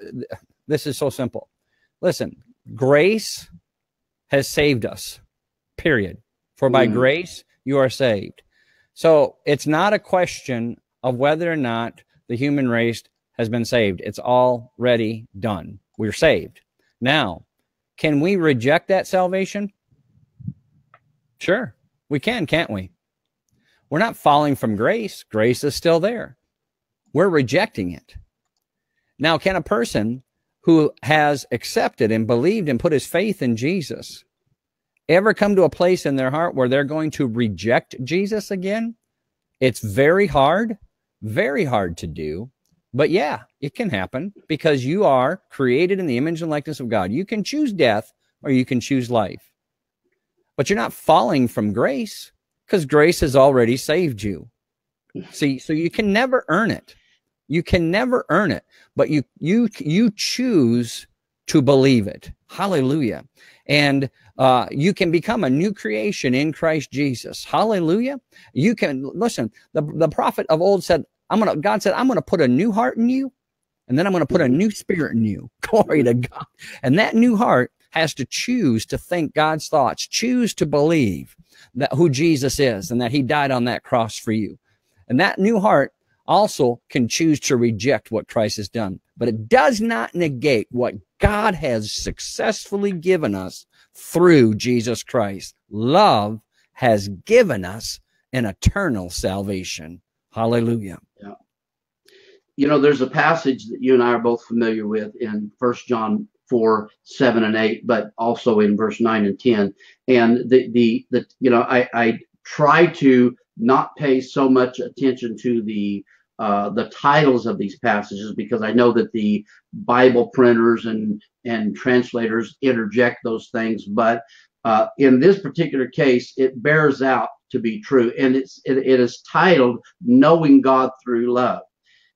this is so simple. Listen, grace has saved us. Period. For by mm. grace you are saved. So it's not a question of whether or not the human race has been saved. It's already done. We're saved. Now, can we reject that salvation? Sure, we can, can't we? We're not falling from grace. Grace is still there. We're rejecting it. Now, can a person who has accepted and believed and put his faith in Jesus ever come to a place in their heart where they're going to reject Jesus again? It's very hard, very hard to do. But yeah, it can happen because you are created in the image and likeness of God. You can choose death or you can choose life. But you're not falling from grace because grace has already saved you. See, so you can never earn it. You can never earn it, but you you you choose to believe it. Hallelujah. And uh, you can become a new creation in Christ Jesus. Hallelujah. You can listen. The, the prophet of old said, I'm gonna God said, I'm gonna put a new heart in you, and then I'm gonna put a new spirit in you. Glory to God. And that new heart has to choose to think God's thoughts, choose to believe that who Jesus is and that he died on that cross for you. And that new heart also can choose to reject what Christ has done, but it does not negate what God has successfully given us through Jesus Christ. Love has given us an eternal salvation. Hallelujah. Yeah. You know, there's a passage that you and I are both familiar with in First John 4, 7, and 8, but also in verse 9 and 10. And the, the, the you know, I, I try to not pay so much attention to the uh, the titles of these passages because I know that the Bible printers and and translators interject those things, but uh, in this particular case, it bears out to be true, and it's it, it is titled "Knowing God Through Love."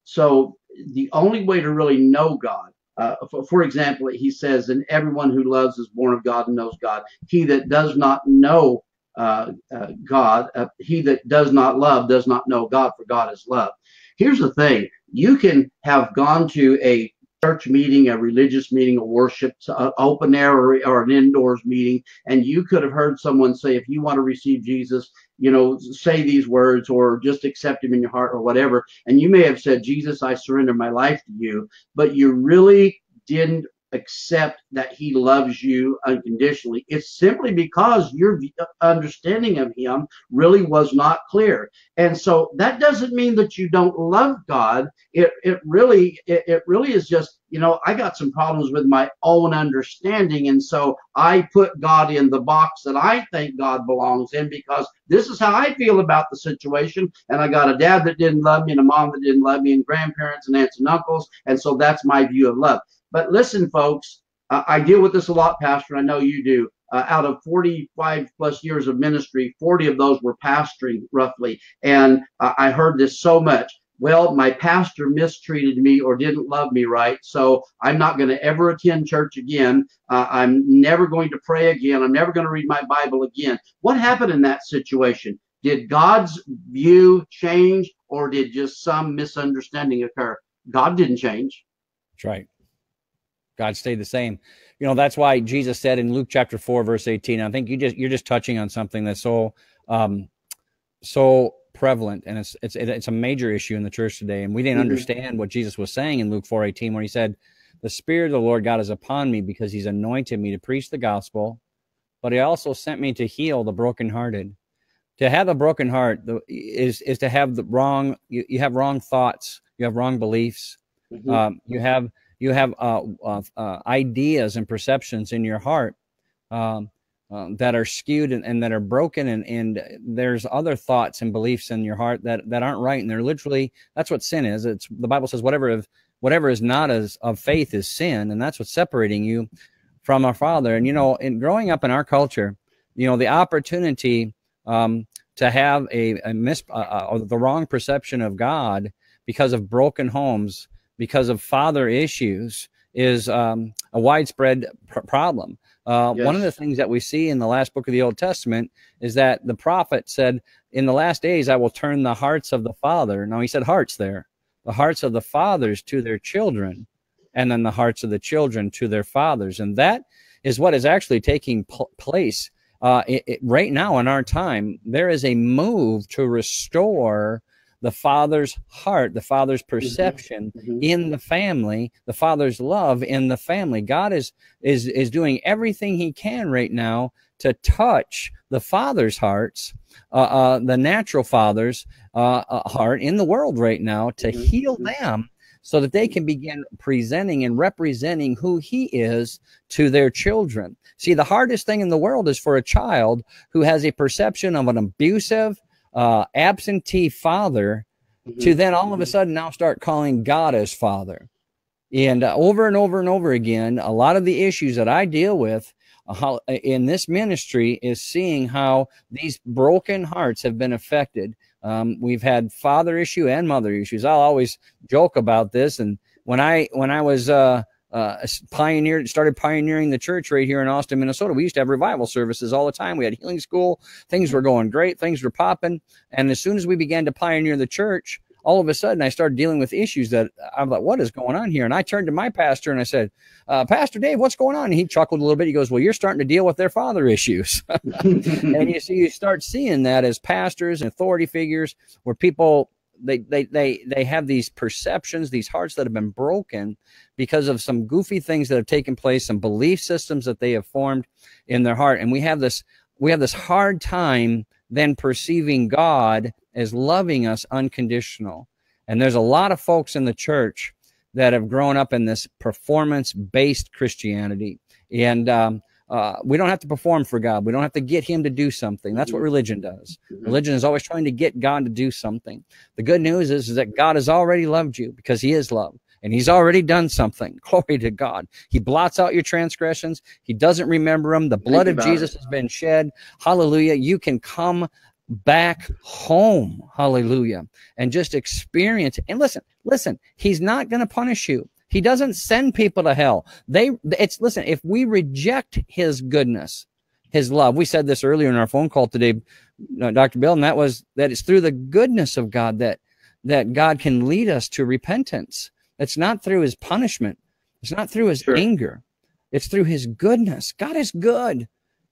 So the only way to really know God uh, for, for, example, he says, and everyone who loves is born of God and knows God. He that does not know uh, uh, God, uh, he that does not love does not know God, for God is love. Here's the thing you can have gone to a church meeting, a religious meeting, a worship, an open air or, or, an indoors meeting, and you could have heard someone say, if you want to receive Jesus, you know, say these words or just accept him in your heart or whatever. And you may have said, Jesus, I surrender my life to you, but you really didn't accept that he loves you unconditionally. It's simply because your uh, understanding of him really was not clear. And so that doesn't mean that you don't love God. It it really it, it really is just, you know, I got some problems with my own understanding and so I put God in the box that I think God belongs in because this is how I feel about the situation and I got a dad that didn't love me and a mom that didn't love me and grandparents and aunts and uncles and so that's my view of love. But listen, folks, uh, I deal with this a lot, Pastor. I know you do. Uh, out of 45 plus years of ministry, 40 of those were pastoring roughly. And uh, I heard this so much. well, my pastor mistreated me or didn't love me right, so I'm not going to ever attend church again. Uh, I'm never going to pray again. I'm never going to read my Bible again. What happened in that situation? Did God's view change or did just some misunderstanding occur? God didn't change. That's right. God stayed the same. You know, that's why Jesus said in Luke chapter 4, verse 18, I think you just you're just touching on something that's so um so prevalent and it's it's it's a major issue in the church today. And we didn't mm-hmm. understand what Jesus was saying in Luke 4 18, where he said, The Spirit of the Lord God is upon me because he's anointed me to preach the gospel, but he also sent me to heal the brokenhearted. To have a broken heart is is to have the wrong you, you have wrong thoughts, you have wrong beliefs, mm-hmm. um, you have you have uh, uh, ideas and perceptions in your heart um, um, that are skewed and, and, that are broken and, and there's other thoughts and beliefs in your heart that, that aren't right and they're literally that's what sin is. It's the bible says whatever of whatever is not as of faith is sin and that's what's separating you from our father. And you know in growing up in our culture you know the opportunity um, to have a, a mis uh, uh, the wrong perception of god because of broken homes because of father issues is um, a widespread pr- problem. Uh, yes. One of the things that we see in the last book of the Old Testament is that the prophet said, In the last days, I will turn the hearts of the father. Now, he said hearts there, the hearts of the fathers to their children, and then the hearts of the children to their fathers. And that is what is actually taking pl- place uh, it, it, right now in our time. There is a move to restore the father's heart, the father's mm-hmm. perception mm-hmm. in the family, the father's love in the family. God is is is doing everything He can right now to touch the father's hearts, uh, uh, the natural father's uh, uh heart in the world right now to mm-hmm. heal mm-hmm. them so that they can begin presenting and representing who he is to their children. See, the hardest thing in the world is for a child who has a perception of an abusive, uh, absentee father mm-hmm. to then all of a mm-hmm. sudden now start calling God as father. And uh, over and over and over again, a lot of the issues that I deal with uh, how, uh, in this ministry is seeing how these broken hearts have been affected. Um, we've had father issue and mother issues. I'll always joke about this. And when I when I was uh, uh, pioneered, started pioneering the church right here in Austin, Minnesota. We used to have revival services all the time. We had healing school. Things were going great. Things were popping. And as soon as we began to pioneer the church, all of a sudden I started dealing with issues that I'm like, what is going on here? And I turned to my pastor and I said, uh, Pastor Dave, what's going on? And he chuckled a little bit. He goes, Well, you're starting to deal with their father issues. and you see, you start seeing that as pastors and authority figures where people they they they they have these perceptions, these hearts that have been broken because of some goofy things that have taken place, some belief systems that they have formed in their heart, and we have this we have this hard time then perceiving God as loving us unconditional. And there's a lot of folks in the church that have grown up in this performance based Christianity, and um, uh, we don't have to perform for God. We don't have to get Him to do something. That's what mm-hmm. religion does. Mm-hmm. Religion is always trying to get God to do something. The good news is, is that God has already loved you because He is love and He's already done something. Glory to God. He blots out your transgressions. He doesn't remember them. The blood of Jesus it. has been shed. Hallelujah. You can come back home. Hallelujah. And just experience. And listen, listen, He's not going to punish you. He doesn't send people to hell. They, it's, listen, if we reject his goodness, his love, we said this earlier in our phone call today, uh, Dr. Bill, and that was that it's through the goodness of God that, that God can lead us to repentance. It's not through his punishment. It's not through his sure. anger. It's through his goodness. God is good.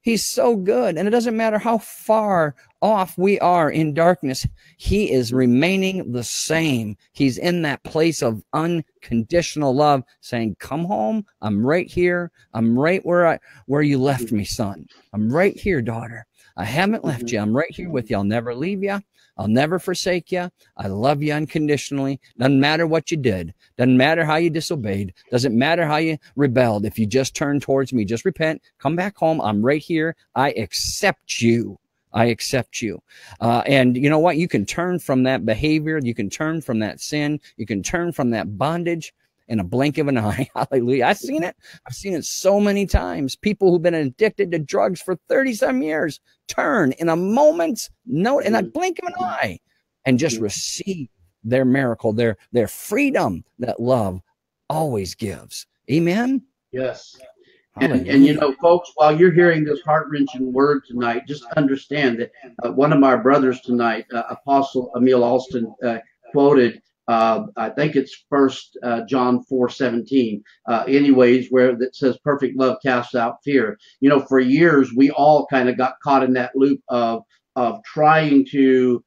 He's so good. And it doesn't matter how far off we are in darkness, He is remaining the same. He's in that place of unconditional love, saying, Come home. I'm right here. I'm right where I where you left me, son. I'm right here, daughter. I haven't left mm-hmm. you. I'm right here with you. I'll never leave you. I'll never forsake you. I love you unconditionally. Doesn't matter what you did. Doesn't matter how you disobeyed. Doesn't matter how you rebelled. If you just turn towards me, just repent, come back home. I'm right here. I accept you. I accept you. Uh, and you know what? You can turn from that behavior. You can turn from that sin. You can turn from that bondage in a blink of an eye. Hallelujah. I've seen it. I've seen it so many times. People who've been addicted to drugs for 30 some years turn in a moment's note, in a blink of an eye, and just receive their miracle, their their freedom that love always gives. Amen. Yes. And, and, you know, folks, while you're hearing this heart wrenching word tonight, just understand that uh, one of my brothers tonight, uh, Apostle Emil Alston, uh, quoted, uh, I think it's First uh, John four seventeen. Uh, anyways, where that says, "Perfect love casts out fear." You know, for years we all kind of got caught in that loop of of trying to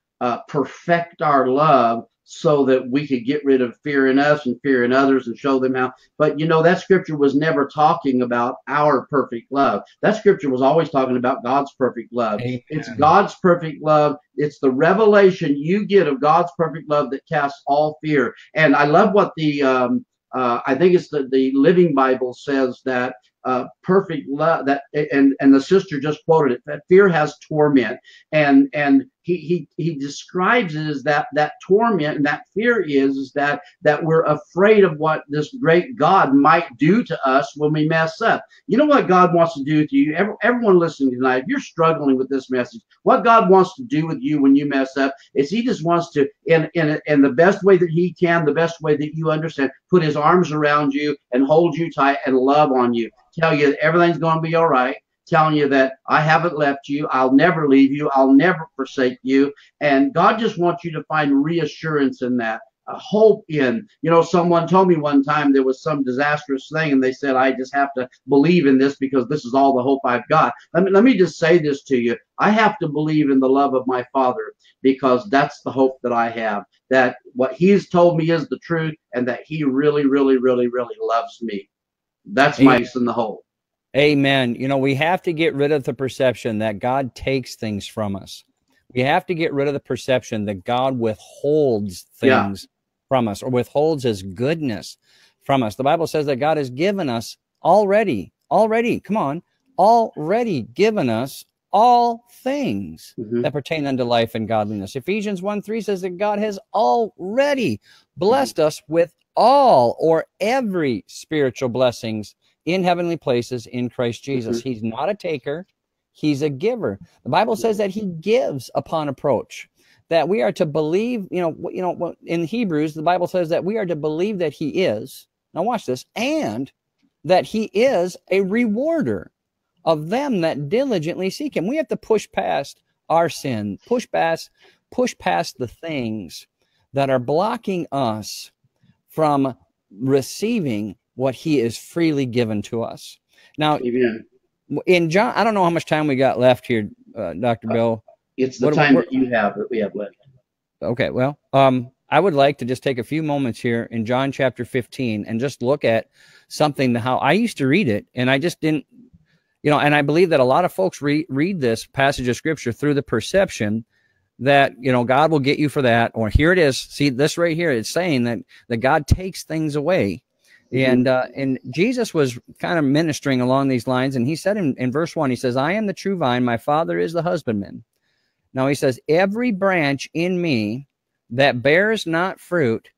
perfect our love so that we could get rid of fear in us and fear in others and show them how. But you know, that scripture was never talking about our perfect love. That scripture was always talking about God's perfect love. Amen. It's God's perfect love. It's the revelation you get of God's perfect love that casts all fear. And I love what the, um, uh, I think it's the, the Living Bible says that uh, perfect love that and and the sister just quoted it that fear has torment and and he he describes it as that that torment and that fear is, is that that we're afraid of what this great God might do to us when we mess up. You know what God wants to do to you? Every, everyone listening tonight, if you're struggling with this message, what God wants to do with you when you mess up is He just wants to, in in in the best way that He can, the best way that you understand, put His arms around you and hold you tight and love on you, tell you that everything's going to be all right telling you that I haven't left you, I'll never leave you, I'll never forsake you. And God just wants you to find reassurance in that. A hope in, you know, someone told me one time there was some disastrous thing, and they said, I just have to believe in this because this is all the hope I've got. Let me, let me just say this to you. I have to believe in the love of my Father because that's the hope that I have. That what He's told me is the truth, and that He really, really, really, really loves me. That's my in the hope. Amen. You know, we have to get rid of the perception that God takes things from us. We have to get rid of the perception that God withholds things yeah. from us or withholds his goodness from us. The Bible says that God has given us already, already, come on, already given us all things mm-hmm. that pertain unto life and godliness. Ephesians 1 3 says that God has already blessed us with all or every spiritual blessings in heavenly places in Christ Jesus. Mm-hmm. He's not a taker, he's a giver. The Bible says that he gives upon approach. That we are to believe, you know, you know, in Hebrews, the Bible says that we are to believe that he is. Now watch this, and that he is a rewarder of them that diligently seek him. We have to push past our sin, push past, push past the things that are blocking us from receiving what he is freely given to us. Now, Amen. in John, I don't know how much time we got left here, uh, Dr. Uh, Bill. It's the what, time that you have that we have left. Okay, well, um, I would like to just take a few moments here in John chapter 15 and just look at something how I used to read it and I just didn't, you know, and I believe that a lot of folks re- read this passage of scripture through the perception that, you know, God will get you for that. Or here it is. See this right here. It's saying that, that God takes things away. And uh, and Jesus was kind of ministering along these lines, and he said in, in verse one, he says, "I am the true vine; my Father is the husbandman." Now he says, "Every branch in me that bears not fruit."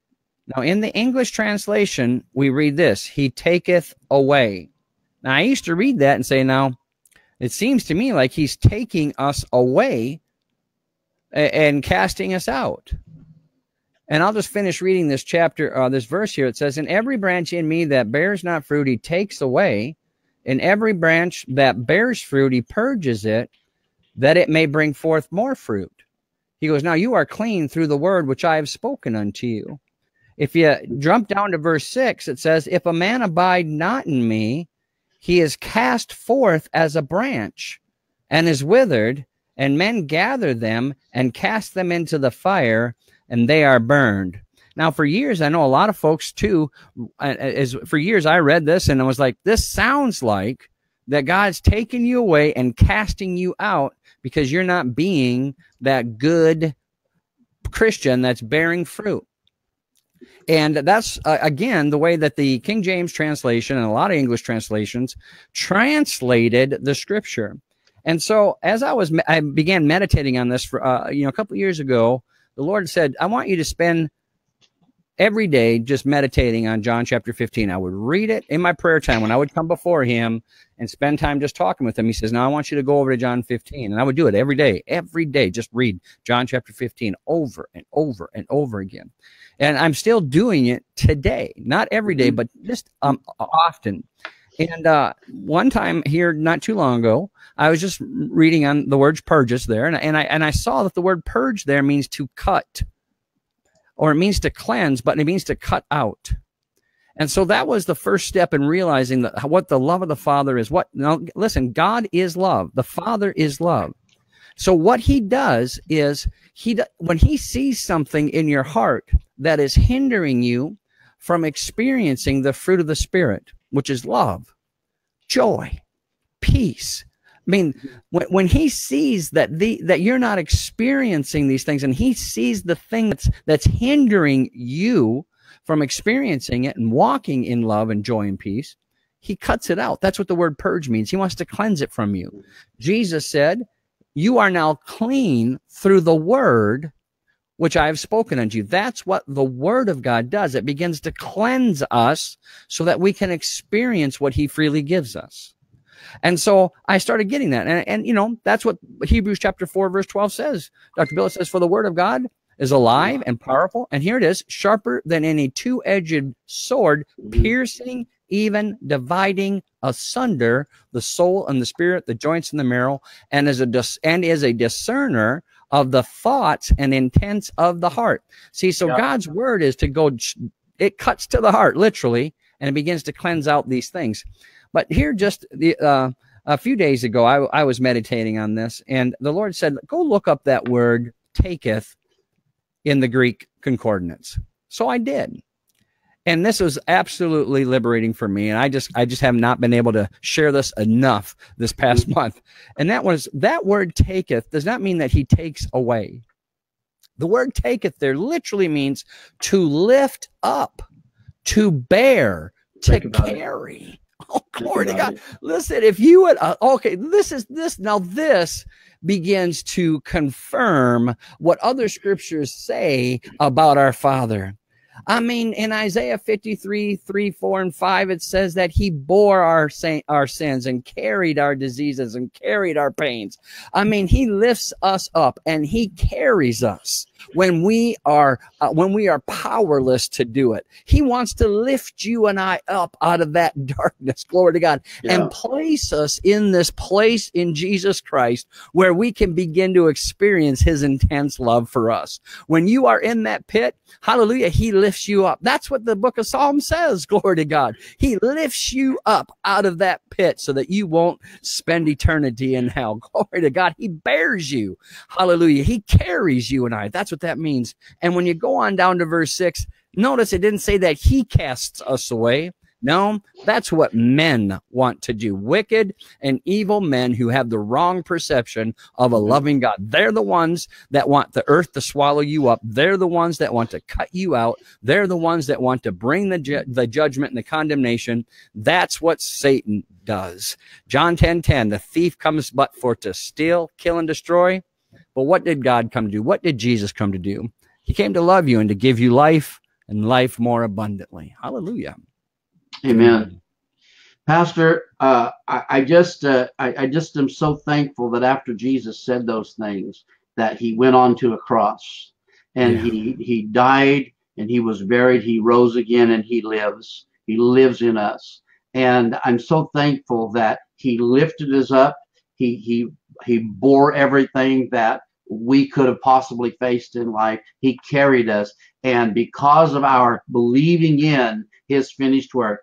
Now in the English translation, we read this: "He taketh away." Now I used to read that and say, "Now it seems to me like he's taking us away and casting us out." And I'll just finish reading this chapter, uh, this verse here. It says, In every branch in me that bears not fruit, he takes away. In every branch that bears fruit, he purges it, that it may bring forth more fruit. He goes, Now you are clean through the word which I have spoken unto you. If you jump down to verse 6, it says, If a man abide not in me, he is cast forth as a branch and is withered, and men gather them and cast them into the fire and they are burned. Now, for years, I know a lot of folks too. As for years, I read this and I was like, this sounds like that God's taking you away and casting you out because you're not being that good Christian that's bearing fruit. And that's uh, again the way that the King James translation and a lot of English translations translated the scripture. And so, as I was, I began meditating on this for uh, you know a couple years ago the Lord said, I want you to spend every day just meditating on John chapter 15. I would read it in my prayer time when I would come before him and spend time just talking with him. He says, Now I want you to go over to John 15. And I would do it every day, every day, just read John chapter 15 over and over and over again. And I'm still doing it today, not every day, mm-hmm. but just um, often. And uh, one time here, not too long ago, I was just reading on the word purges there, and, and I and I saw that the word purge there means to cut or it means to cleanse, but it means to cut out. And so that was the first step in realizing that what the love of the Father is. What now listen, God is love. The Father is love. So what he does is he when he sees something in your heart that is hindering you from experiencing the fruit of the spirit, which is love, joy, peace, I mean, when, when he sees that the that you're not experiencing these things, and he sees the thing that's that's hindering you from experiencing it and walking in love and joy and peace, he cuts it out. That's what the word purge means. He wants to cleanse it from you. Jesus said, "You are now clean through the word." Which I have spoken unto you. That's what the word of God does. It begins to cleanse us so that we can experience what he freely gives us. And so I started getting that. And, and you know, that's what Hebrews chapter 4, verse 12 says. Dr. Bill says, For the word of God is alive and powerful. And here it is, sharper than any two edged sword, piercing, even dividing asunder the soul and the spirit, the joints and the marrow, and as a dis- and is a discerner of the thoughts and intents of the heart. See, so yeah. God's word is to go, it cuts to the heart, literally, and it begins to cleanse out these things. But here, just the, uh, a few days ago, I, I was meditating on this, and the Lord said, Go look up that word taketh in the Greek concordance. So I did. And this was absolutely liberating for me. And I just, I just have not been able to share this enough this past month. And that was that word taketh does not mean that he takes away. The word taketh there literally means to lift up, to bear, to carry. Oh, glory to God. It. Listen, if you would, uh, okay, this is this, now this begins to confirm what other scriptures say about our Father. I mean, in Isaiah 53, 3, 4, and 5, it says that he bore our, our sins and carried our diseases and carried our pains. I mean, he lifts us up and he carries us when we are uh, when we are powerless to do it. He wants to lift you and I up out of that darkness, glory to God, yeah. and place us in this place in Jesus Christ where we can begin to experience his intense love for us. When you are in that pit, hallelujah, he lifts you up. That's what the book of Psalms says, glory to God. He lifts you up out of that pit so that you won't spend eternity in hell. Glory to God. He bears you. Hallelujah. He carries you and I. That's what that means. And when you go on down to verse six, notice it didn't say that he casts us away. No, that's what men want to do. Wicked and evil men who have the wrong perception of a loving God. They're the ones that want the earth to swallow you up. They're the ones that want to cut you out. They're the ones that want to bring the, ju- the judgment and the condemnation. That's what Satan does. John 10 10, the thief comes but for to steal, kill, and destroy. But what did God come to do? What did Jesus come to do? He came to love you and to give you life and life more abundantly. Hallelujah. Amen. Pastor, uh, I, I, just uh, I, I, just am so thankful that after Jesus said those things, that he went on to a cross and yeah. he he died and he was buried. He rose again and he lives. He lives in us, and I'm so thankful that he lifted us up. He he he bore everything that we could have possibly faced in life. He carried us. And because of our believing in his finished work,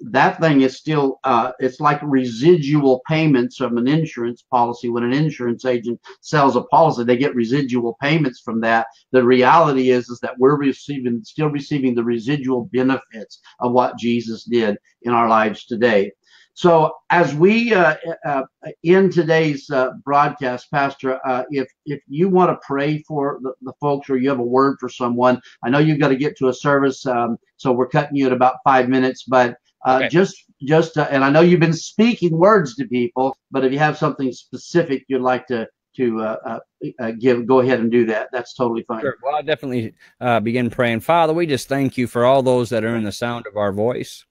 that thing is still uh, it's like residual payments from an insurance policy when an insurance agent sells a policy they get residual payments from that the reality is is that we're receiving still receiving the residual benefits of what jesus did in our lives today so as we uh, uh, in today's uh, broadcast, Pastor, uh, if if you want to pray for the, the, folks or you have a word for someone, I know you've got to get to a service, um, so we're cutting you at about five minutes. But uh, okay. just just uh, and I know you've been speaking words to people, but if you have something specific you'd like to to uh, uh, uh, give, go ahead and do that. That's totally fine. Sure. Well, I definitely uh, begin praying. Father, we just thank you for all those that are in the sound of our voice,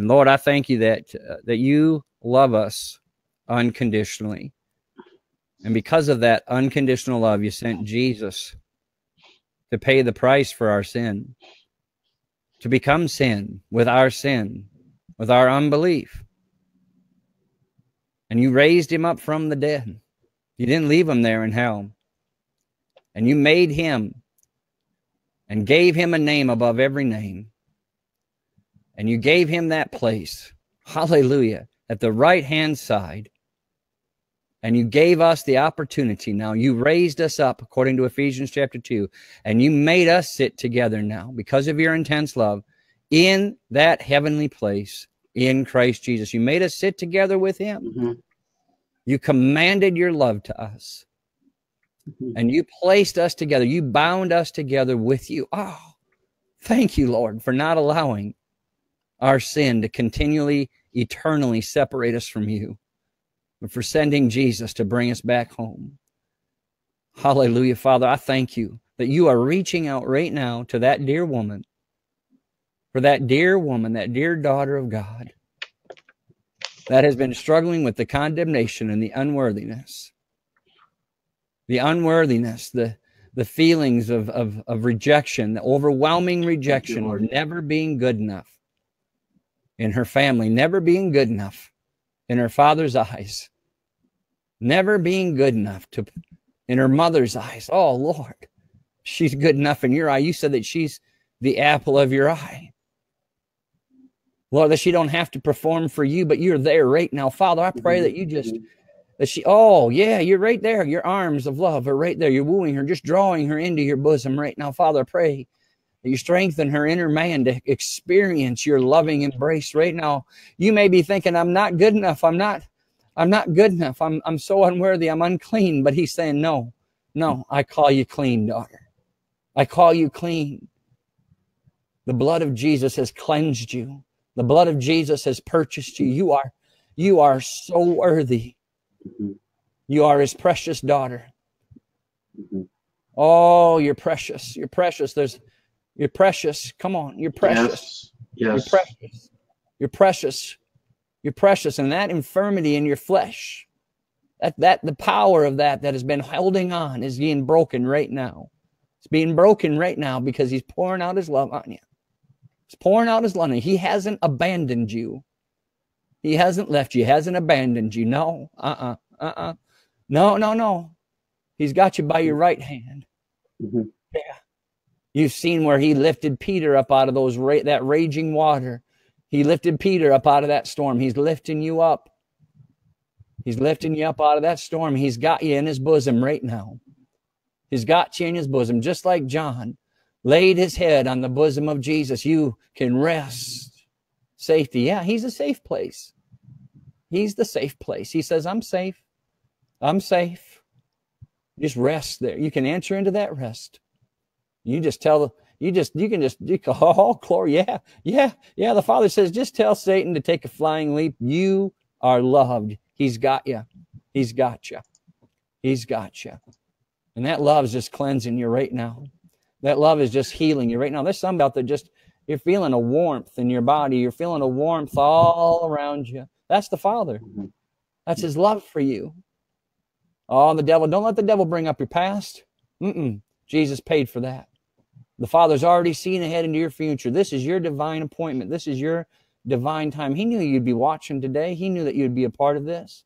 and Lord, I thank you that uh, that you love us unconditionally, and because of that unconditional love, you sent Jesus to pay the price for our sin, to become sin with our sin, with our unbelief. And you raised him up from the dead. You didn't leave him there in hell. And you made him and gave him a name above every name. And you gave him that place, hallelujah, at the right hand side and you gave us the opportunity now. You raised us up according to Ephesians chapter 2, and you made us sit together now because of your intense love in that heavenly place in Christ Jesus. You made us sit together with him. Mm-hmm. You commanded your love to us. Mm-hmm. And you placed us together. You bound us together with you. Oh, thank you, Lord, for not allowing our sin to continually, eternally separate us from you but for sending Jesus to bring us back home. Hallelujah, Father. I thank you that you are reaching out right now to that dear woman, for that dear woman, that dear daughter of God that has been struggling with the condemnation and the unworthiness. The unworthiness, the, the feelings of, of, of rejection, the overwhelming rejection, or never being good enough in her family, never being good enough in her father's eyes, never being good enough to in her mother's eyes. Oh Lord, she's good enough in your eye. You said that she's the apple of your eye. Lord, that she don't have to perform for you, but you're there right now. Father, I pray that you just that she oh yeah, you're right there. Your arms of love are right there. You're wooing her, just drawing her into your bosom right now. Father, I pray you strengthen her inner man to experience your loving embrace right now. You may be thinking, I'm not good enough. I'm not, I'm not good enough. I'm, I'm so unworthy. I'm unclean. But he's saying, no, no, I call you clean, daughter. I call you clean. The blood of Jesus has cleansed you. The blood of Jesus has purchased you. You are, you are so worthy. You are his precious daughter. Mm-hmm. Oh, you're precious. You're precious. There's, you're precious. Come on. You're precious. Yes. yes. You're precious. You're precious. You're precious. And that infirmity in your flesh, that, that the power of that that has been holding on is being broken right now. It's being broken right now because he's pouring out his love on you. He's pouring out his love on you. He hasn't abandoned you. He hasn't left you. He hasn't abandoned you. No. Uh-uh. Uh-uh. No, no, no. He's got you by your right hand. Mm-hmm. Yeah. You've seen where he lifted Peter up out of those ra- that raging water. He lifted Peter up out of that storm. He's lifting you up. He's lifting you up out of that storm. He's got you in his bosom right now. He's got you in his bosom, just like John laid his head on the bosom of Jesus. You can rest. Safety. Yeah, he's a safe place. He's the safe place. He says, I'm safe. I'm safe. Just rest there. You can enter into that rest. You just tell the, you just you can just you oh glory yeah yeah yeah. The father says just tell satan to take a flying leap. You are loved. He's got you he's got you he's got you and that love is just cleansing you right now. That love is just healing you right now. There's some out there just you're feeling a warmth in your body. You're feeling a warmth all around you. That's the father. That's his love for you. Oh the devil don't let the devil bring up your past. Mm-mm. jesus paid for that the Father's already seen ahead into your future. This is your divine appointment. This is your divine time. He knew you'd be watching today. He knew that you'd be a part of this.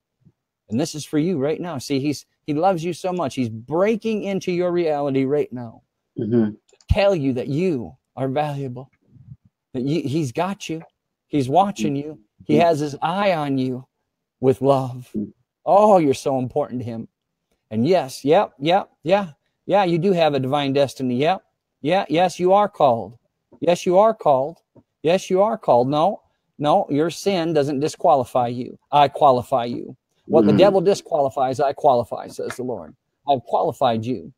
And this is for you right now. See, he's he loves you so much. He's breaking into your reality right now mm-hmm. to tell you that you are valuable. That you, he's got you. He's watching you. He has his eye on you with love. Oh, you're so important to him. And yes, yep, yep, yeah, yeah, you do have a divine destiny. Yep. Yeah, yes, you are called. Yes, you are called. Yes, you are called. No, no, your sin doesn't disqualify you. I qualify you. What mm-hmm. the devil disqualifies, I qualify, says the Lord. I've qualified you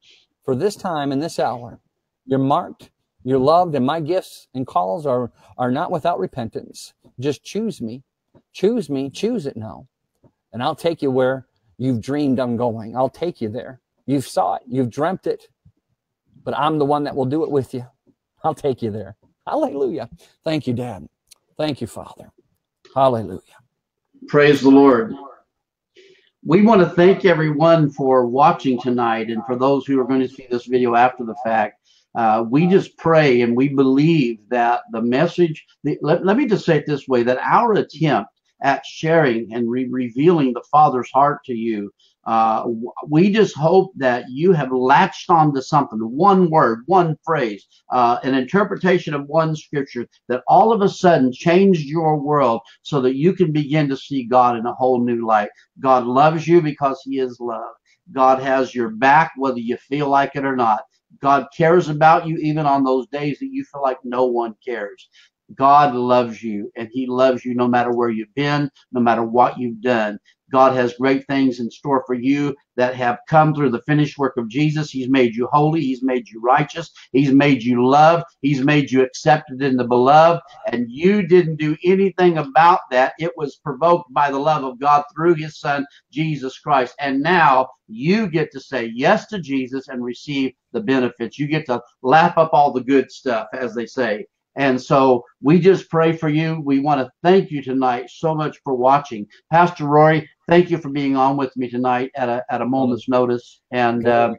for this time and this hour. You're marked, you're loved, and my gifts and calls are, are not without repentance. Just choose me. Choose me. Choose it now. And I'll take you where you've dreamed on going. I'll take you there. You've saw it. You've dreamt it. But I'm the one that will do it with you. I'll take you there. Hallelujah. Thank you, Dad. Thank you, Father. Hallelujah. Praise the Lord. We want to thank everyone for watching tonight and for those who are going to see this video after the fact. Uh, we just pray and we believe that the message, the, let, let me just say it this way that our attempt at sharing and re- revealing the Father's heart to you. Uh, we just hope that you have latched onto something, one word, one phrase, uh, an interpretation of one scripture that all of a sudden changed your world so that you can begin to see God in a whole new light. God loves you because He is love. God has your back, whether you feel like it or not. God cares about you even on those days that you feel like no one cares. God loves you and he loves you no matter where you've been, no matter what you've done. God has great things in store for you that have come through the finished work of Jesus. He's made you holy. He's made you righteous. He's made you loved. He's made you accepted in the beloved. And you didn't do anything about that. It was provoked by the love of God through his son, Jesus Christ. And now you get to say yes to Jesus and receive the benefits. You get to lap up all the good stuff, as they say. And so we just pray for you. We want to thank you tonight so much for watching. Pastor Rory, thank you for being on with me tonight at a, at a moment's notice. And uh,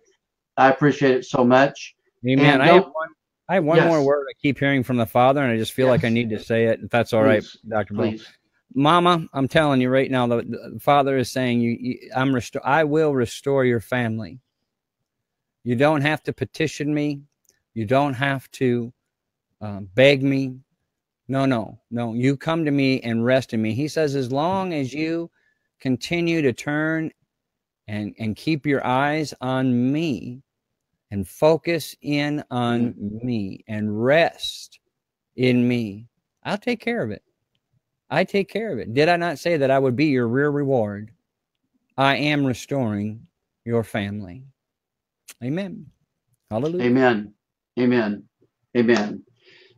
I appreciate it so much. Amen. I have one, I have one yes. more word I keep hearing from the Father, and I just feel yes. like I need to say it, if that's all please, right, Dr. Bill. Mama, I'm telling you right now, the, the Father is saying, you, you I'm restore, I will restore your family. You don't have to petition me. You don't have to um, beg me. No, no, no. You come to me and rest in me. He says, as long as you continue to turn and, and keep your eyes on me and focus in on me and rest in me, I'll take care of it. I take care of it. Did I not say that I would be your real reward? I am restoring your family. Amen. Hallelujah. Amen. Amen. Amen.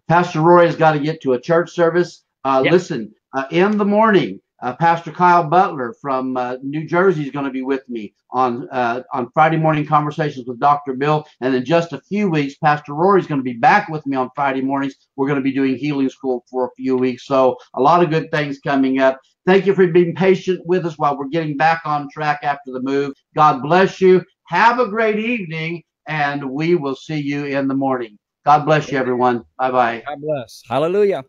Pastor Roy has got to get to a church service. Uh, yep. Listen, uh, in the morning, uh, Pastor Kyle Butler from uh, New Jersey is going to be with me on uh, on Friday morning conversations with Dr. Bill, and in just a few weeks, Pastor Rory is going to be back with me on Friday mornings. We're going to be doing healing school for a few weeks, so a lot of good things coming up. Thank you for being patient with us while we're getting back on track after the move. God bless you. Have a great evening, and we will see you in the morning. God bless you, everyone. Bye bye. God bless. Hallelujah.